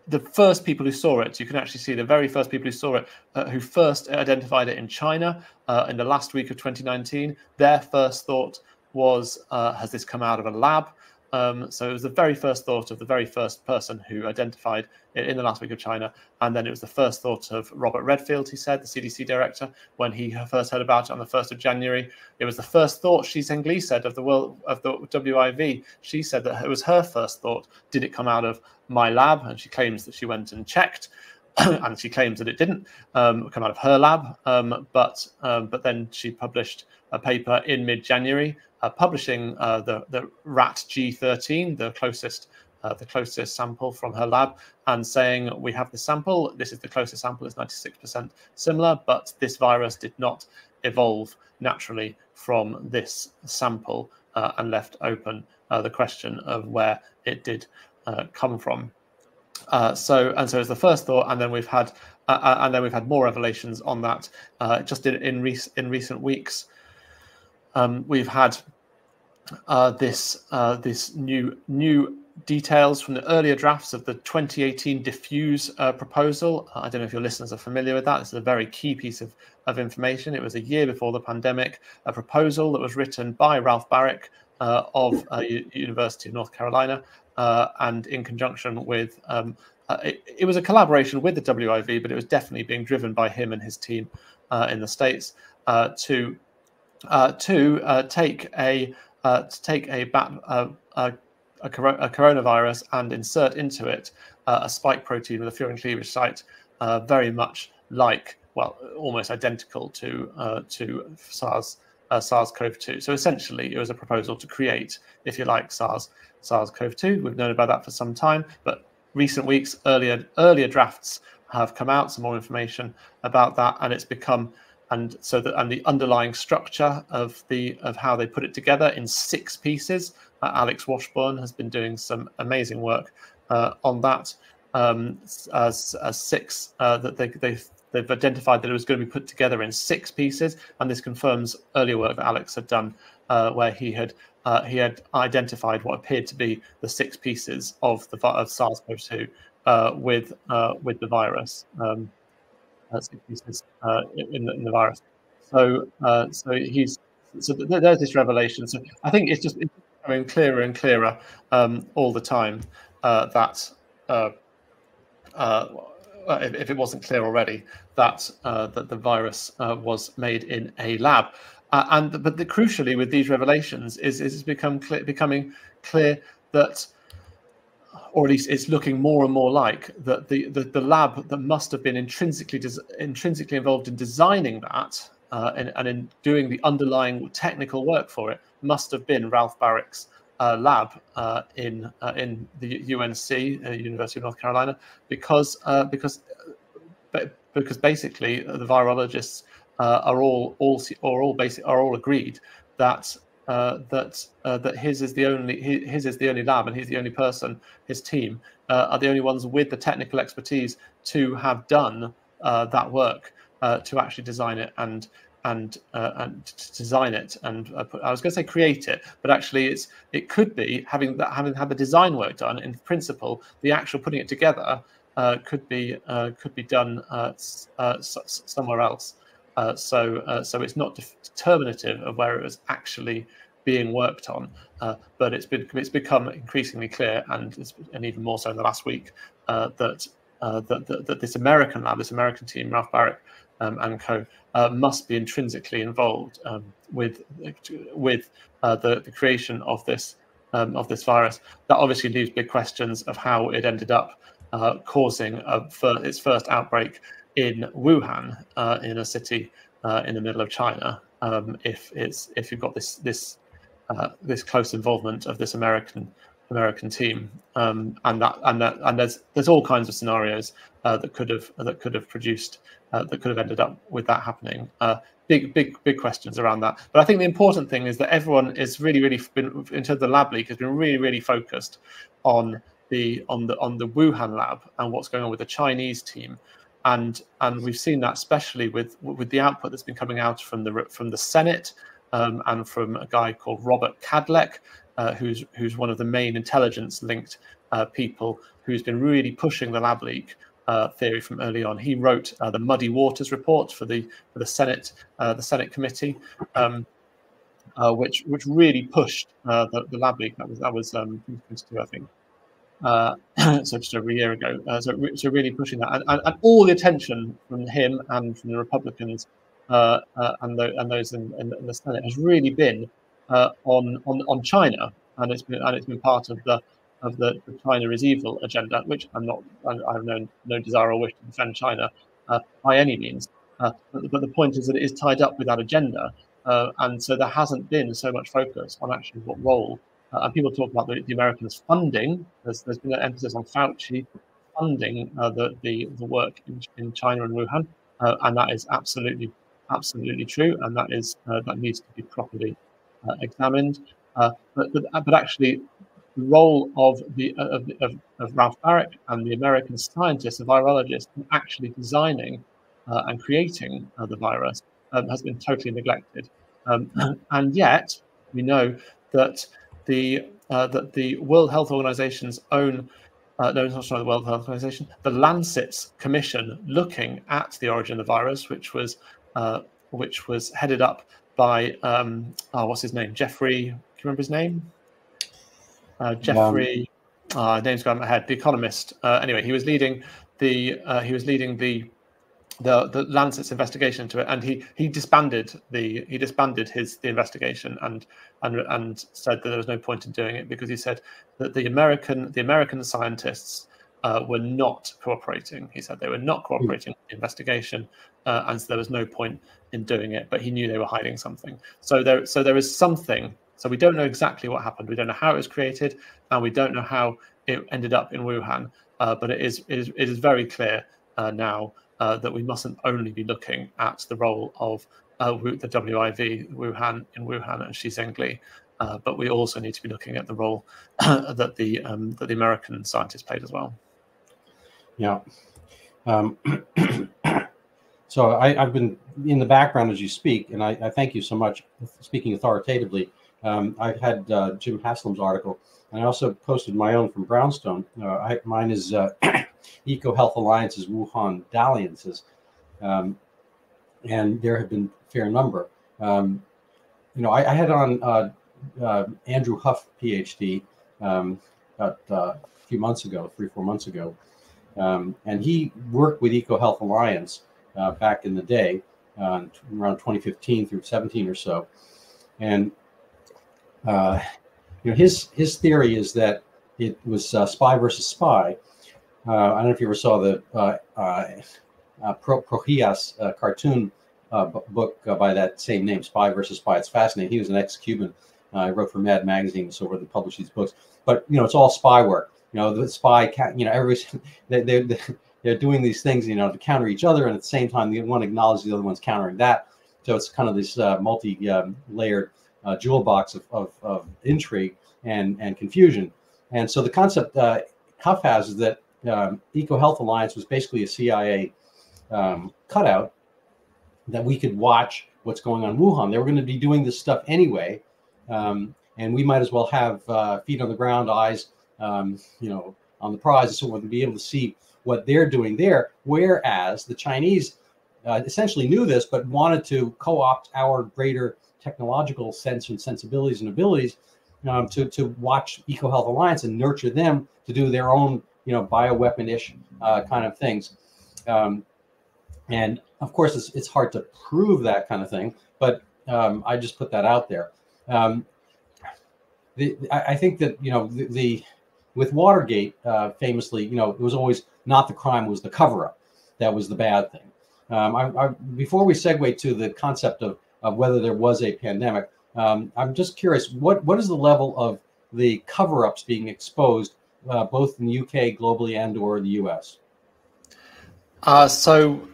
the first people who saw it, you can actually see the very first people who saw it, uh, who first identified it in China uh, in the last week of 2019. Their first thought was, uh, "Has this come out of a lab?" Um, so it was the very first thought of the very first person who identified it in the last week of China. And then it was the first thought of Robert Redfield, he said, the CDC director, when he first heard about it on the 1st of January. It was the first thought Shi Zhengli said of the world of the WIV. She said that it was her first thought. Did it come out of my lab? And she claims that she went and checked. and she claims that it didn't um, come out of her lab, um, but um, but then she published a paper in mid-January publishing uh, the the RaTG13, the closest uh, the closest sample from her lab, and saying we have the sample. This is the closest sample. It's 96% similar, but this virus did not evolve naturally from this sample uh, and left open uh, the question of where it did uh, come from. so and so it's the first thought, and then we've had and then we've had more revelations on that just in in, rec- in recent weeks. Um, we've had uh, this uh, this new new details from the earlier drafts of the 2018 DEFUSE uh, proposal. I don't know if your listeners are familiar with that. This is a very key piece of, of information. It was a year before the pandemic, a proposal that was written by Ralph Baric uh, of uh, University of North Carolina, uh, and in conjunction with um, uh, it, it, was a collaboration with the WIV, but it was definitely being driven by him and his team uh, in the states to uh, to uh, take a to take a, bat, a, a, a, coronavirus and insert into it a spike protein with a furin cleavage site, very much like well, almost identical to to SARS. Uh, SARS-CoV-2. So essentially, it was a proposal to create, if you like, SARS SARS-CoV-2. We've known about that for some time, but recent weeks, earlier earlier drafts have come out, some more information about that, and it's become and so that and the underlying structure of the of how they put it together in six pieces. Uh, Alex Washburne has been doing some amazing work uh, on that. Um, as, as six uh, that they, they they've identified that it was going to be put together in six pieces, and this confirms earlier work that Alex had done, uh, where he had uh, he had identified what appeared to be the six pieces of the of SARS-CoV-2 uh, with uh, with the virus, um, uh, uh, in the, in, the, virus. So so he's so there's this revelation. So I think it's just it's becoming clearer and clearer um, all the time that. If, if, it wasn't clear already, that that the virus was made in a lab, uh, and but the, crucially with these revelations is is it's become becoming clear that or at least it's looking more and more like that the, the, the lab that must have been intrinsically intrinsically involved in designing that uh, and, and, in doing the underlying technical work for it must have been Ralph Baric's uh, lab uh, in uh, in the UNC uh, University of North Carolina because uh, because because basically the virologists are all all are all basic are all agreed that uh, that uh, that his is the only his is the only lab and he's the only person his team uh, are the only ones with the technical expertise to have done uh, that work uh, to actually design it and and and design it and put, I was going to say create it but actually it's it could be having that having had the design work done in principle the actual putting it together could be could be done somewhere else. Uh, so, uh, so it's not determinative of where it was actually being worked on, uh, but it's been it's become increasingly clear, and and even more so in the last week, uh, that, uh, that, that, that this American lab, this American team, Ralph Baric um, and co, uh, must be intrinsically involved um, with with the, the creation of this um, of this virus. That obviously leaves big questions of how it ended up causing a, its first outbreak in Wuhan, uh, in a city uh, in the middle of China, um, if it's if you've got this this uh, this close involvement of this American American team, um, and that and that and there's there's all kinds of scenarios uh, that could have that could have produced uh, that could have ended up with that happening. Uh, big big big questions around that. But I think the important thing is that everyone is really really been in terms of the lab leak has been really really focused on the on the on the Wuhan lab and what's going on with the Chinese team and and we've seen that especially with with the output that's been coming out from the from the Senate um, and from a guy called Robert Kadlec, uh, who's who's one of the main intelligence linked uh, people who's been really pushing the lab leak uh, theory from early on. He wrote uh, the Muddy Waters report for the for the Senate uh, the Senate committee. Um, uh, which which really pushed the, the lab leak. That was that was um, I think. Uh, so just over a year ago. Uh, so, so really pushing that, and, and, and, all the attention from him and from the Republicans uh, uh and, the, and those in, in, in, the Senate has really been uh, on, on on China, and it's been and it's been part of the of the, the China is evil agenda, which I'm not. I have no no desire or wish to defend China uh, by any means. But, but, the point is that it is tied up with that agenda, and so there hasn't been so much focus on actually what role uh, and people talk about the, the, Americans funding. There's, there's been an emphasis on Fauci funding uh, the, the, the work in, in China and Wuhan, uh, and that is absolutely absolutely true, and that is uh, that needs to be properly uh, examined. Uh, but, but but actually, the role of the of, of, of Ralph Baric and the American scientists and virologists in actually designing and creating the virus um, has been totally neglected. Um, and yet, we know that the uh, that the World Health Organization's own uh, no, not the World Health Organization, the Lancet's commission looking at the origin of the virus, which was uh, which was headed up by um, oh, what's his name? Jeffrey. Can you remember his name? Uh, Jeffrey. uh, name's gone ahead. The Economist. Uh, anyway, he was leading the uh, he was leading the the the Lancet's investigation into it, and he he disbanded the he disbanded his the investigation and and and said that there was no point in doing it because he said that the American the American scientists uh, were not cooperating. He said they were not cooperating with the investigation, uh, and so there was no point in doing it. But he knew they were hiding something. So there so there is something. So we don't know exactly what happened. We don't know how it was created, and we don't know how it ended up in Wuhan. Uh, but it is, it is it is very clear uh, now uh, that we mustn't only be looking at the role of uh, the WIV Wuhan in Wuhan and Shi Zhengli, uh, but we also need to be looking at the role that the um, that the American scientists played as well. Yeah. Um, so I, have been in the background as you speak, and I, I thank you so much for speaking authoritatively. Um, I've had uh, Jim Haslam's article, and I also posted my own from Brownstone. Uh, I, mine is Eco Health Alliance's Wuhan dalliances. Um, and there have been a fair number. Um, you know, I, I had on uh, uh, Andrew Huff, PhD, um, about uh, a few months ago, three, four months ago. Um, and he worked with Eco Health Alliance uh, back in the day, uh, around 2015 through 17 or so. And, uh, you know, his, his theory is that it was spy versus spy I don't know if you ever saw the uh, uh, uh Pro, Prohías uh, cartoon uh, book by that same name, Spy versus Spy. It's fascinating. He was an ex-Cuban. I wrote for Mad Magazine, so where they published these books. But you know, it's all spy work. You know, the spy, you know, every they, they, they're doing these things, you know, to counter each other, and at the same time, the one acknowledges the other one's countering that. So it's kind of this multi-layered um, jewel box of, of, of, intrigue and and confusion. And so the concept Huff has is that um, Eco Health Alliance was basically a CIA um, cutout that we could watch what's going on in Wuhan. They were going to be doing this stuff anyway, um, and we might as well have uh, feet on the ground, eyes, um, you know, on the prize, so we'll be able to see what they're doing there. Whereas the Chinese uh, essentially knew this, but wanted to co-opt our greater technological sense and sensibilities and abilities um, to to watch Eco Health Alliance and nurture them to do their own you know, bioweapon-ish uh, kind of things. Um, and of course, it's, it's hard to prove that kind of thing, but um, I just put that out there. Um, the, I, I, think that, you know, the, the with Watergate, uh, famously, you know, it was always not the crime, was the cover-up. That was the bad thing. Um, I, I, before we segue to the concept of, of whether there was a pandemic, um, I'm just curious, what, what is the level of the cover-ups being exposed uh, both in the UK, globally, and or the US? Uh, so,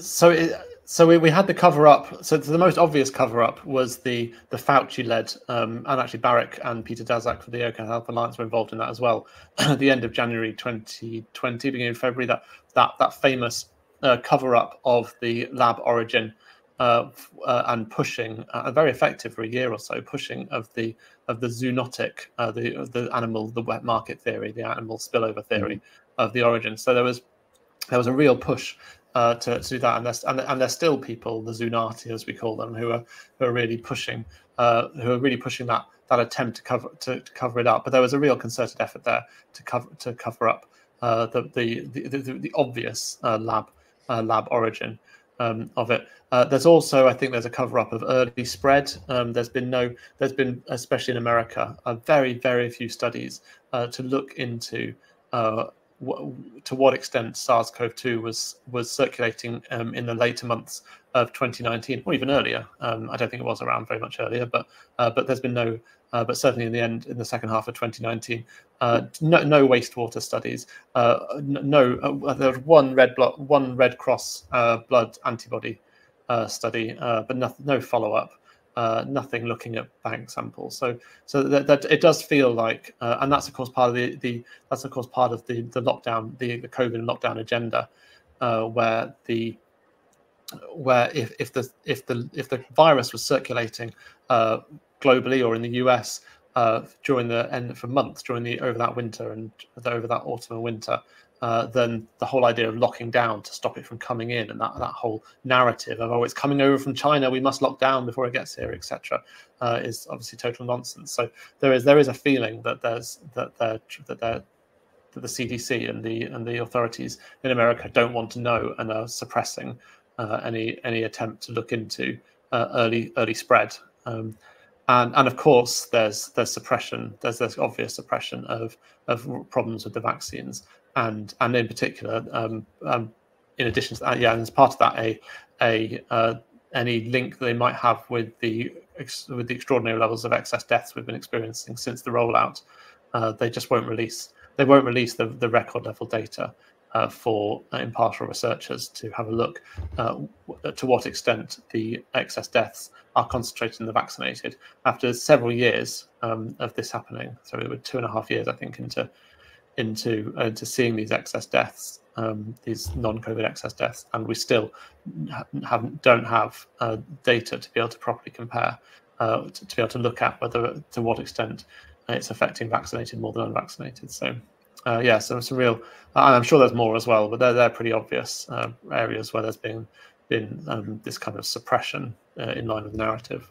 so it, so we, we had the cover up. So the most obvious cover up was the the Fauci led, um, and actually Baric and Peter Daszak for the Eco Health Alliance were involved in that as well. At the end of January 2020, beginning of February, that that that famous uh, cover up of the lab origin uh, uh, and pushing, uh, very effective for a year or so, pushing of the of the zoonotic, uh, the the animal, the wet market theory, the animal spillover theory mm-hmm. of the origin. So there was there was a real push uh, to, to do that, and there's and, and there's still people, the Zoonati as we call them, who are who are really pushing, uh, who are really pushing that that attempt to cover to, to, cover it up. But there was a real concerted effort there to cover to cover up uh, the, the, the, the the obvious uh, lab uh, lab origin um, of it. Uh, there's also, I think, there's a cover up of early spread. Um, there's been no, there's been, especially in America, a very, very few studies uh, to look into uh, to what extent SARS-CoV-2 was was circulating um, in the later months of 2019, or even earlier. Um, I don't think it was around very much earlier, but uh, but there's been no, uh, but certainly in the end, in the second half of 2019, uh, no, no wastewater studies. Uh, no, uh, there was one red blood, one Red Cross uh, blood antibody study, but no, no follow up. Uh, nothing looking at bank samples. So, so that, that it does feel like, uh, and that's of course part of the, the that's of course part of the the lockdown, the, the COVID lockdown agenda, uh, where the where if, if the if the if the virus was circulating globally or in the US uh, during the end for months during the over that winter and over that autumn and winter, uh, then the whole idea of locking down to stop it from coming in and that, that whole narrative of oh it's coming over from China we must lock down before it gets here etc uh, is obviously total nonsense. So there is there is a feeling that there's that that that the CDC and the and the authorities in America don't want to know and are suppressing uh, any any attempt to look into uh, early early spread. Um, and and of course, there's there's suppression. There's there's obvious suppression of of problems with the vaccines, and and in particular, um, um, in addition to that, yeah, and as part of that, a a uh, any link they might have with the with the extraordinary levels of excess deaths we've been experiencing since the rollout. Uh, they just won't release they won't release the, the record level data uh, for impartial researchers to have a look uh, to what extent the excess deaths are concentrated in the vaccinated. After several years um, of this happening, so it was two and a half years, I think, into into uh, into seeing these excess deaths, um, these non-COVID excess deaths, and we still have don't have uh, data to be able to properly compare, uh, to, to, be able to look at whether to what extent it's affecting vaccinated more than unvaccinated. So, uh, yeah, so some real, and I'm sure there's more as well, but they're they're pretty obvious uh, areas where there's been been um, this kind of suppression uh, in line with narrative.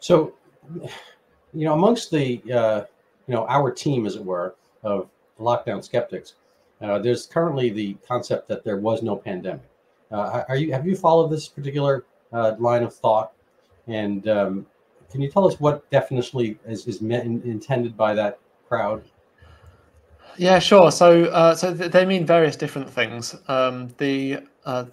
So, you know, amongst the uh, you know our team, as it were, of lockdown skeptics, uh, there's currently the concept that there was no pandemic. Uh, are you have you followed this particular line of thought? And um, can you tell us what definitionally is, is meant, intended by that crowd? Yeah, sure. So, uh, so they mean various different things. Um, the uh,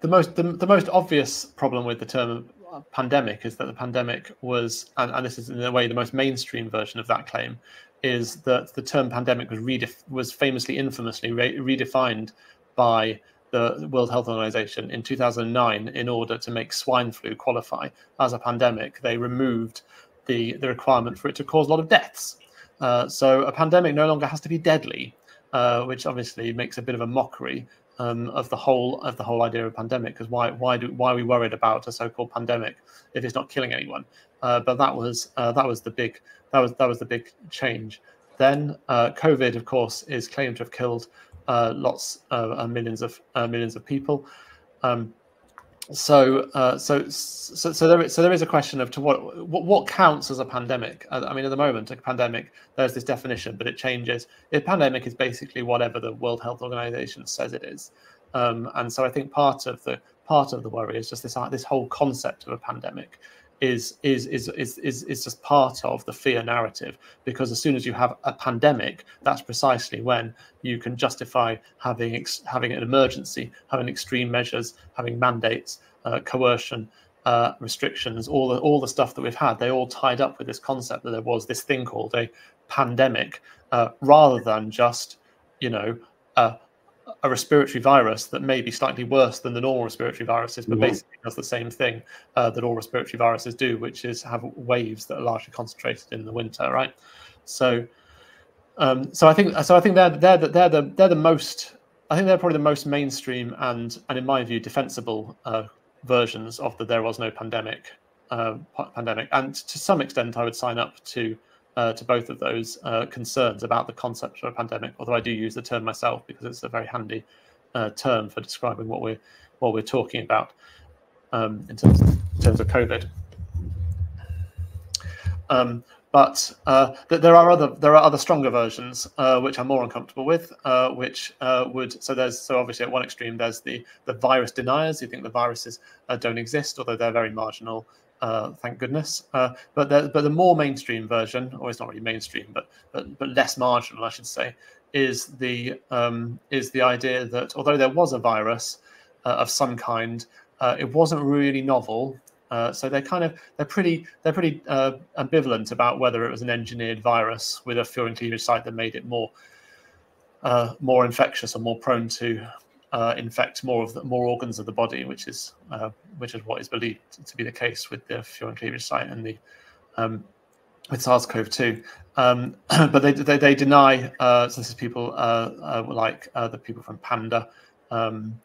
the most the, the most obvious problem with the term pandemic is that the pandemic was, and, and this is in a way the most mainstream version of that claim, is that the term pandemic was redef- was famously, infamously re- redefined by the World Health Organization in 2009 in order to make swine flu qualify as a pandemic. They removed the, the requirement for it to cause a lot of deaths. Uh, so a pandemic no longer has to be deadly, uh, which obviously makes a bit of a mockery um, of the whole of the whole idea of pandemic. Because why why do why are we worried about a so-called pandemic if it's not killing anyone? Uh, but that was uh, that was the big that was that was the big change. Then uh, COVID, of course, is claimed to have killed lots of millions of millions of people. Um, so, uh, so, so, so there, so there is a question of to what, what, what counts as a pandemic. I mean, at the moment, a pandemic there's this definition, but it changes. A pandemic is basically whatever the World Health Organization says it is, um, and so I think part of the part of the worry is just this this whole concept of a pandemic, is is is is is, just part of the fear narrative because as soon as you have a pandemic that's precisely when you can justify having ex- having an emergency having extreme measures having mandates uh, coercion uh, restrictions all the all the stuff that we've had they all tied up with this concept that there was this thing called a pandemic uh, rather than just you know a respiratory virus that may be slightly worse than the normal respiratory viruses, but mm-hmm. basically does the same thing uh, that all respiratory viruses do, which is have waves that are largely concentrated in the winter, right? So, um, so I think so. I think they're they're the, they're the they're the most. I think they're probably the most mainstream and and in my view defensible uh, versions of the there was no pandemic uh, pandemic, and to some extent I would sign up to uh, to both of those uh, concerns about the concept of a pandemic. Although I do use the term myself because it's a very handy uh, term for describing what we're what we're talking about um, in terms of, in terms of COVID. Um, but uh, th- there are other there are other stronger versions uh, which I'm more uncomfortable with, uh, which would so there's so obviously at one extreme there's the the virus deniers who think the viruses don't exist, although they're very marginal uh, thank goodness. Uh, but the but the more mainstream version, or it's not really mainstream, but but, but less marginal, I should say, is the um, is the idea that although there was a virus uh, of some kind, uh, it wasn't really novel. Uh, so they're kind of they're pretty they're pretty uh, ambivalent about whether it was an engineered virus with a furin cleavage site that made it more more infectious or more prone to uh, infect more of the more organs of the body, which is uh, which is what is believed to be the case with the furin cleavage site and the um, with SARS-CoV-2. Um, but they, they, they deny. Uh, so this is people uh, uh, like uh, the people from Panda, um,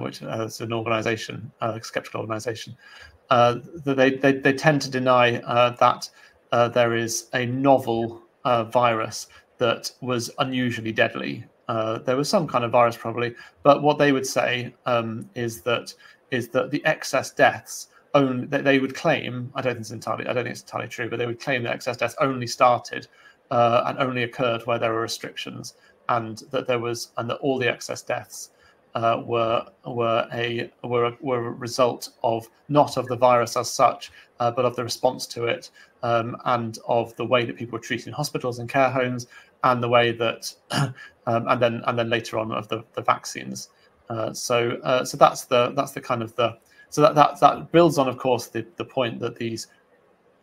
which is an organisation, a skeptical organisation. they, they they tend to deny that there is a novel virus that was unusually deadly uh, there was some kind of virus probably, but what they would say um, is that is that the excess deaths only they, they would claim. I don't think it's entirely. I don't think it's entirely true, but they would claim that excess deaths only started uh, and only occurred where there were restrictions, and that there was and that all the excess deaths uh, were were a were were a result of not of the virus as such, uh, but of the response to it, um, and of the way that people were treated in hospitals and care homes, and the way that, um, and then and then later on of the the vaccines. Uh, so uh, so that's the that's the kind of the so that that that builds on, of course, the the point that these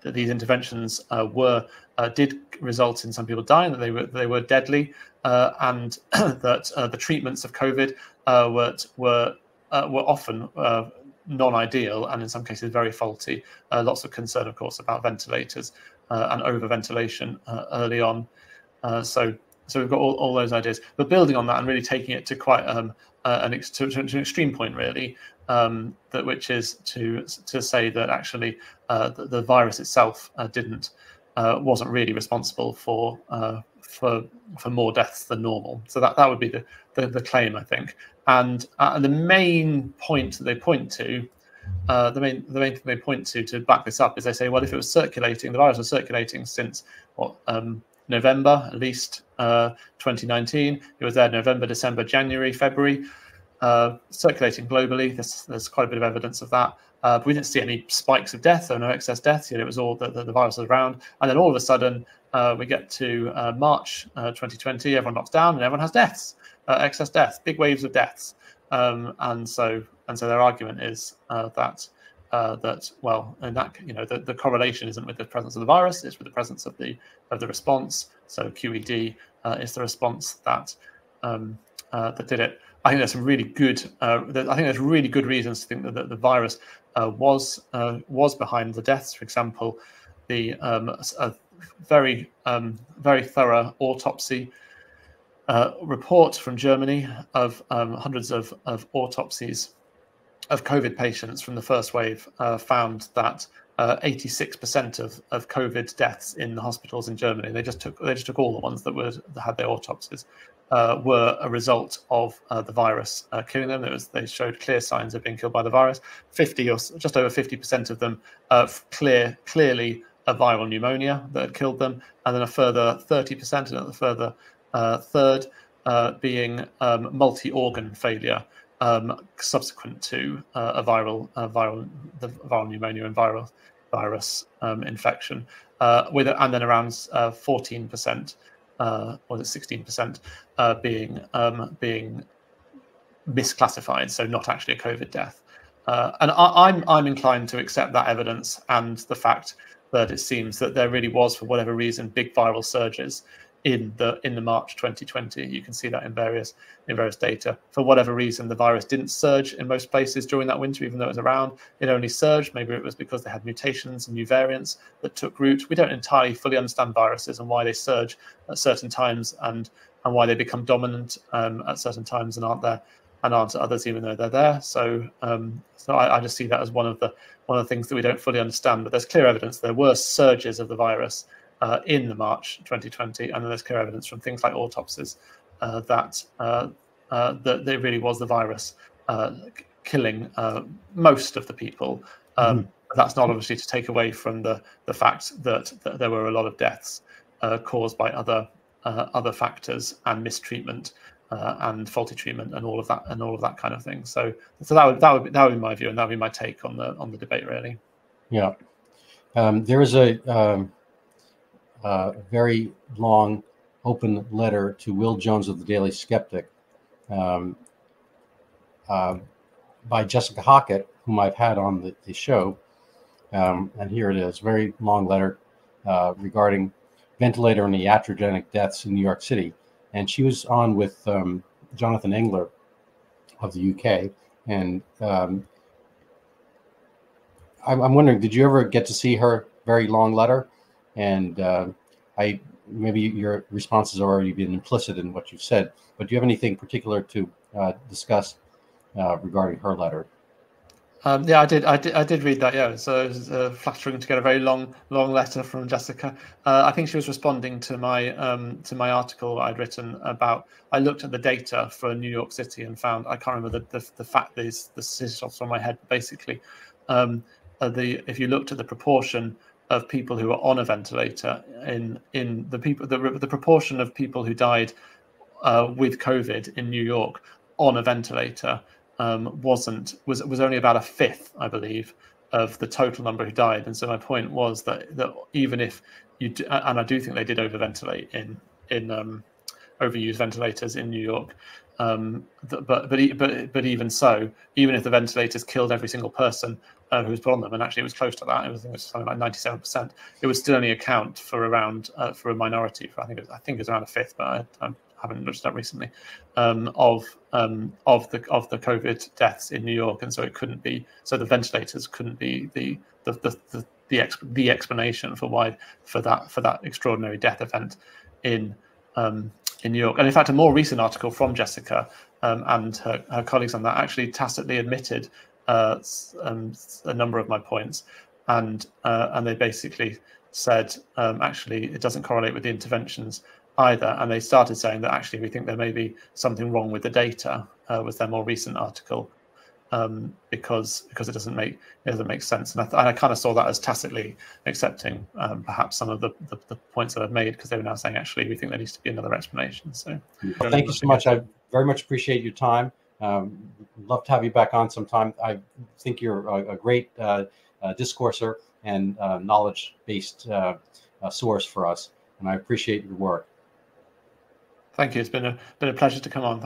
that these interventions uh, were uh, did result in some people dying, that they were they were deadly, uh, and that uh, the treatments of COVID were were were often non-ideal and in some cases very faulty. lots of concern, of course, about ventilators and over ventilation early on. So so we've got all, all those ideas, but building on that and really taking it to quite um, an, ex- to, to, an extreme point, really, um, that which is to to say that actually uh, the, the, virus itself uh, didn't uh, wasn't really responsible for uh, for for more deaths than normal. So that that would be the the, the claim, I think. And uh, the main point that they point to. Uh, the main the main thing they point to to back this up is they say, well, if it was circulating, the virus was circulating since what um, November, at least 2019. It was there November, December, January, February uh, circulating globally. There's, there's quite a bit of evidence of that. Uh, but we didn't see any spikes of death or no excess deaths. Yet it was all the, the, the virus was around. And then all of a sudden, uh, we get to uh, March 2020, uh, everyone locks down and everyone has deaths, uh, excess deaths, big waves of deaths. Um, and so and so their argument is that that well, and that you know the, the correlation isn't with the presence of the virus; it's with the presence of the of the response. So QED is the response that um, that did it. I think there's some really good. Uh, I think there's really good reasons to think that the, the virus uh, was uh, was behind the deaths. For example, the um, a very um, very thorough autopsy uh, report from Germany of um, hundreds of, of autopsies of COVID patients from the first wave uh, found that 86% uh, of, of COVID deaths in the hospitals in Germany. They just took they just took all the ones that were that had their autopsies uh, were a result of uh, the virus uh, killing them. It Was, they showed clear signs of being killed by the virus. 50 or just over 50% of them clear clearly a viral pneumonia that had killed them, and then a further 30%, and a further third being um, multi-organ failure um, subsequent to a viral viral the viral pneumonia and viral virus um, infection, with and then around 14% uh, or was it 16% uh, being um, being misclassified, so not actually a COVID death. Uh, and I, I'm I'm inclined to accept that evidence and the fact that it seems that there really was, for whatever reason, big viral surges in the in the March 2020. You can see that in various in various data. For whatever reason, the virus didn't surge in most places during that winter, even though it was around. It only surged. Maybe it was because they had mutations and new variants that took root. We don't entirely fully understand viruses and why they surge at certain times and and why they become dominant um, at certain times and aren't there and aren't others, even though they're there. So um, so I, I just see that as one of the one of the things that we don't fully understand. But there's clear evidence there were surges of the virus uh, in the March 2020, and then there's clear evidence from things like autopsies uh, that uh, uh that there really was the virus uh, killing uh, most of the people. Um, mm-hmm. That's not obviously to take away from the the fact that, that there were a lot of deaths caused by other other factors and mistreatment. and faulty treatment and all of that and all of that kind of thing. So, so that would that would be, that would be my view and that would be my take on the on the debate really. Yeah, um, there is a um, uh, very long open letter to Will Jones of the Daily Sceptic um, uh, by Jessica Hockett, whom I've had on the, the show. Um, and here it is, very long letter uh, regarding ventilator and iatrogenic deaths in New York City. And she was on with um, Jonathan Engler of the UK. And um, I'm, I'm wondering, did you ever get to see her very long letter? And uh, I maybe your response has already been implicit in what you've said, but do you have anything particular to uh, discuss uh, regarding her letter? Um, yeah, I did, I did. I did read that. Yeah, so it was uh, flattering to get a very long, long letter from Jessica. Uh, I think she was responding to my um, to my article I'd written about. I looked at the data for New York City and found I can't remember the the, the fact these the statistics from my head. Basically, um, uh, the if you looked at the proportion of people who were on a ventilator in in the people the, the proportion of people who died uh, with COVID in New York on a ventilator um, wasn't was was only about a fifth, I believe, of the total number who died. And so my point was that that even if you do, and I do think they did overventilate in in um, overuse ventilators in New York. Um, but but but but even so, even if the ventilators killed every single person uh, who was put on them, and actually it was close to that, it was, it was something like ninety-seven percent. It would still only account for around uh, for a minority. For I think it was, I think it was around a fifth, but I, I haven't looked at that recently um, of um, of the of the COVID deaths in New York, and so it couldn't be. So the ventilators couldn't be the the the the, the, the explanation for why for that for that extraordinary death event in um, in New York. And in fact, a more recent article from Jessica um, and her, her, colleagues on that actually tacitly admitted uh, um, a number of my points, and uh, and they basically said um, actually it doesn't correlate with the interventions either. And they started saying that actually we think there may be something wrong with the data. Uh, was their more recent article um, because because it doesn't make it doesn't make sense. And I, I kind of saw that as tacitly accepting um, perhaps some of the, the, the, points that I've made because they were now saying actually we think there needs to be another explanation. So well, thank you so much. I very much appreciate your time. Um, love to have you back on sometime. I think you're a, a great uh, uh, discourser and uh, knowledge-based uh, uh, source for us, and I appreciate your work. Thank you. It's been a been a pleasure to come on. Thank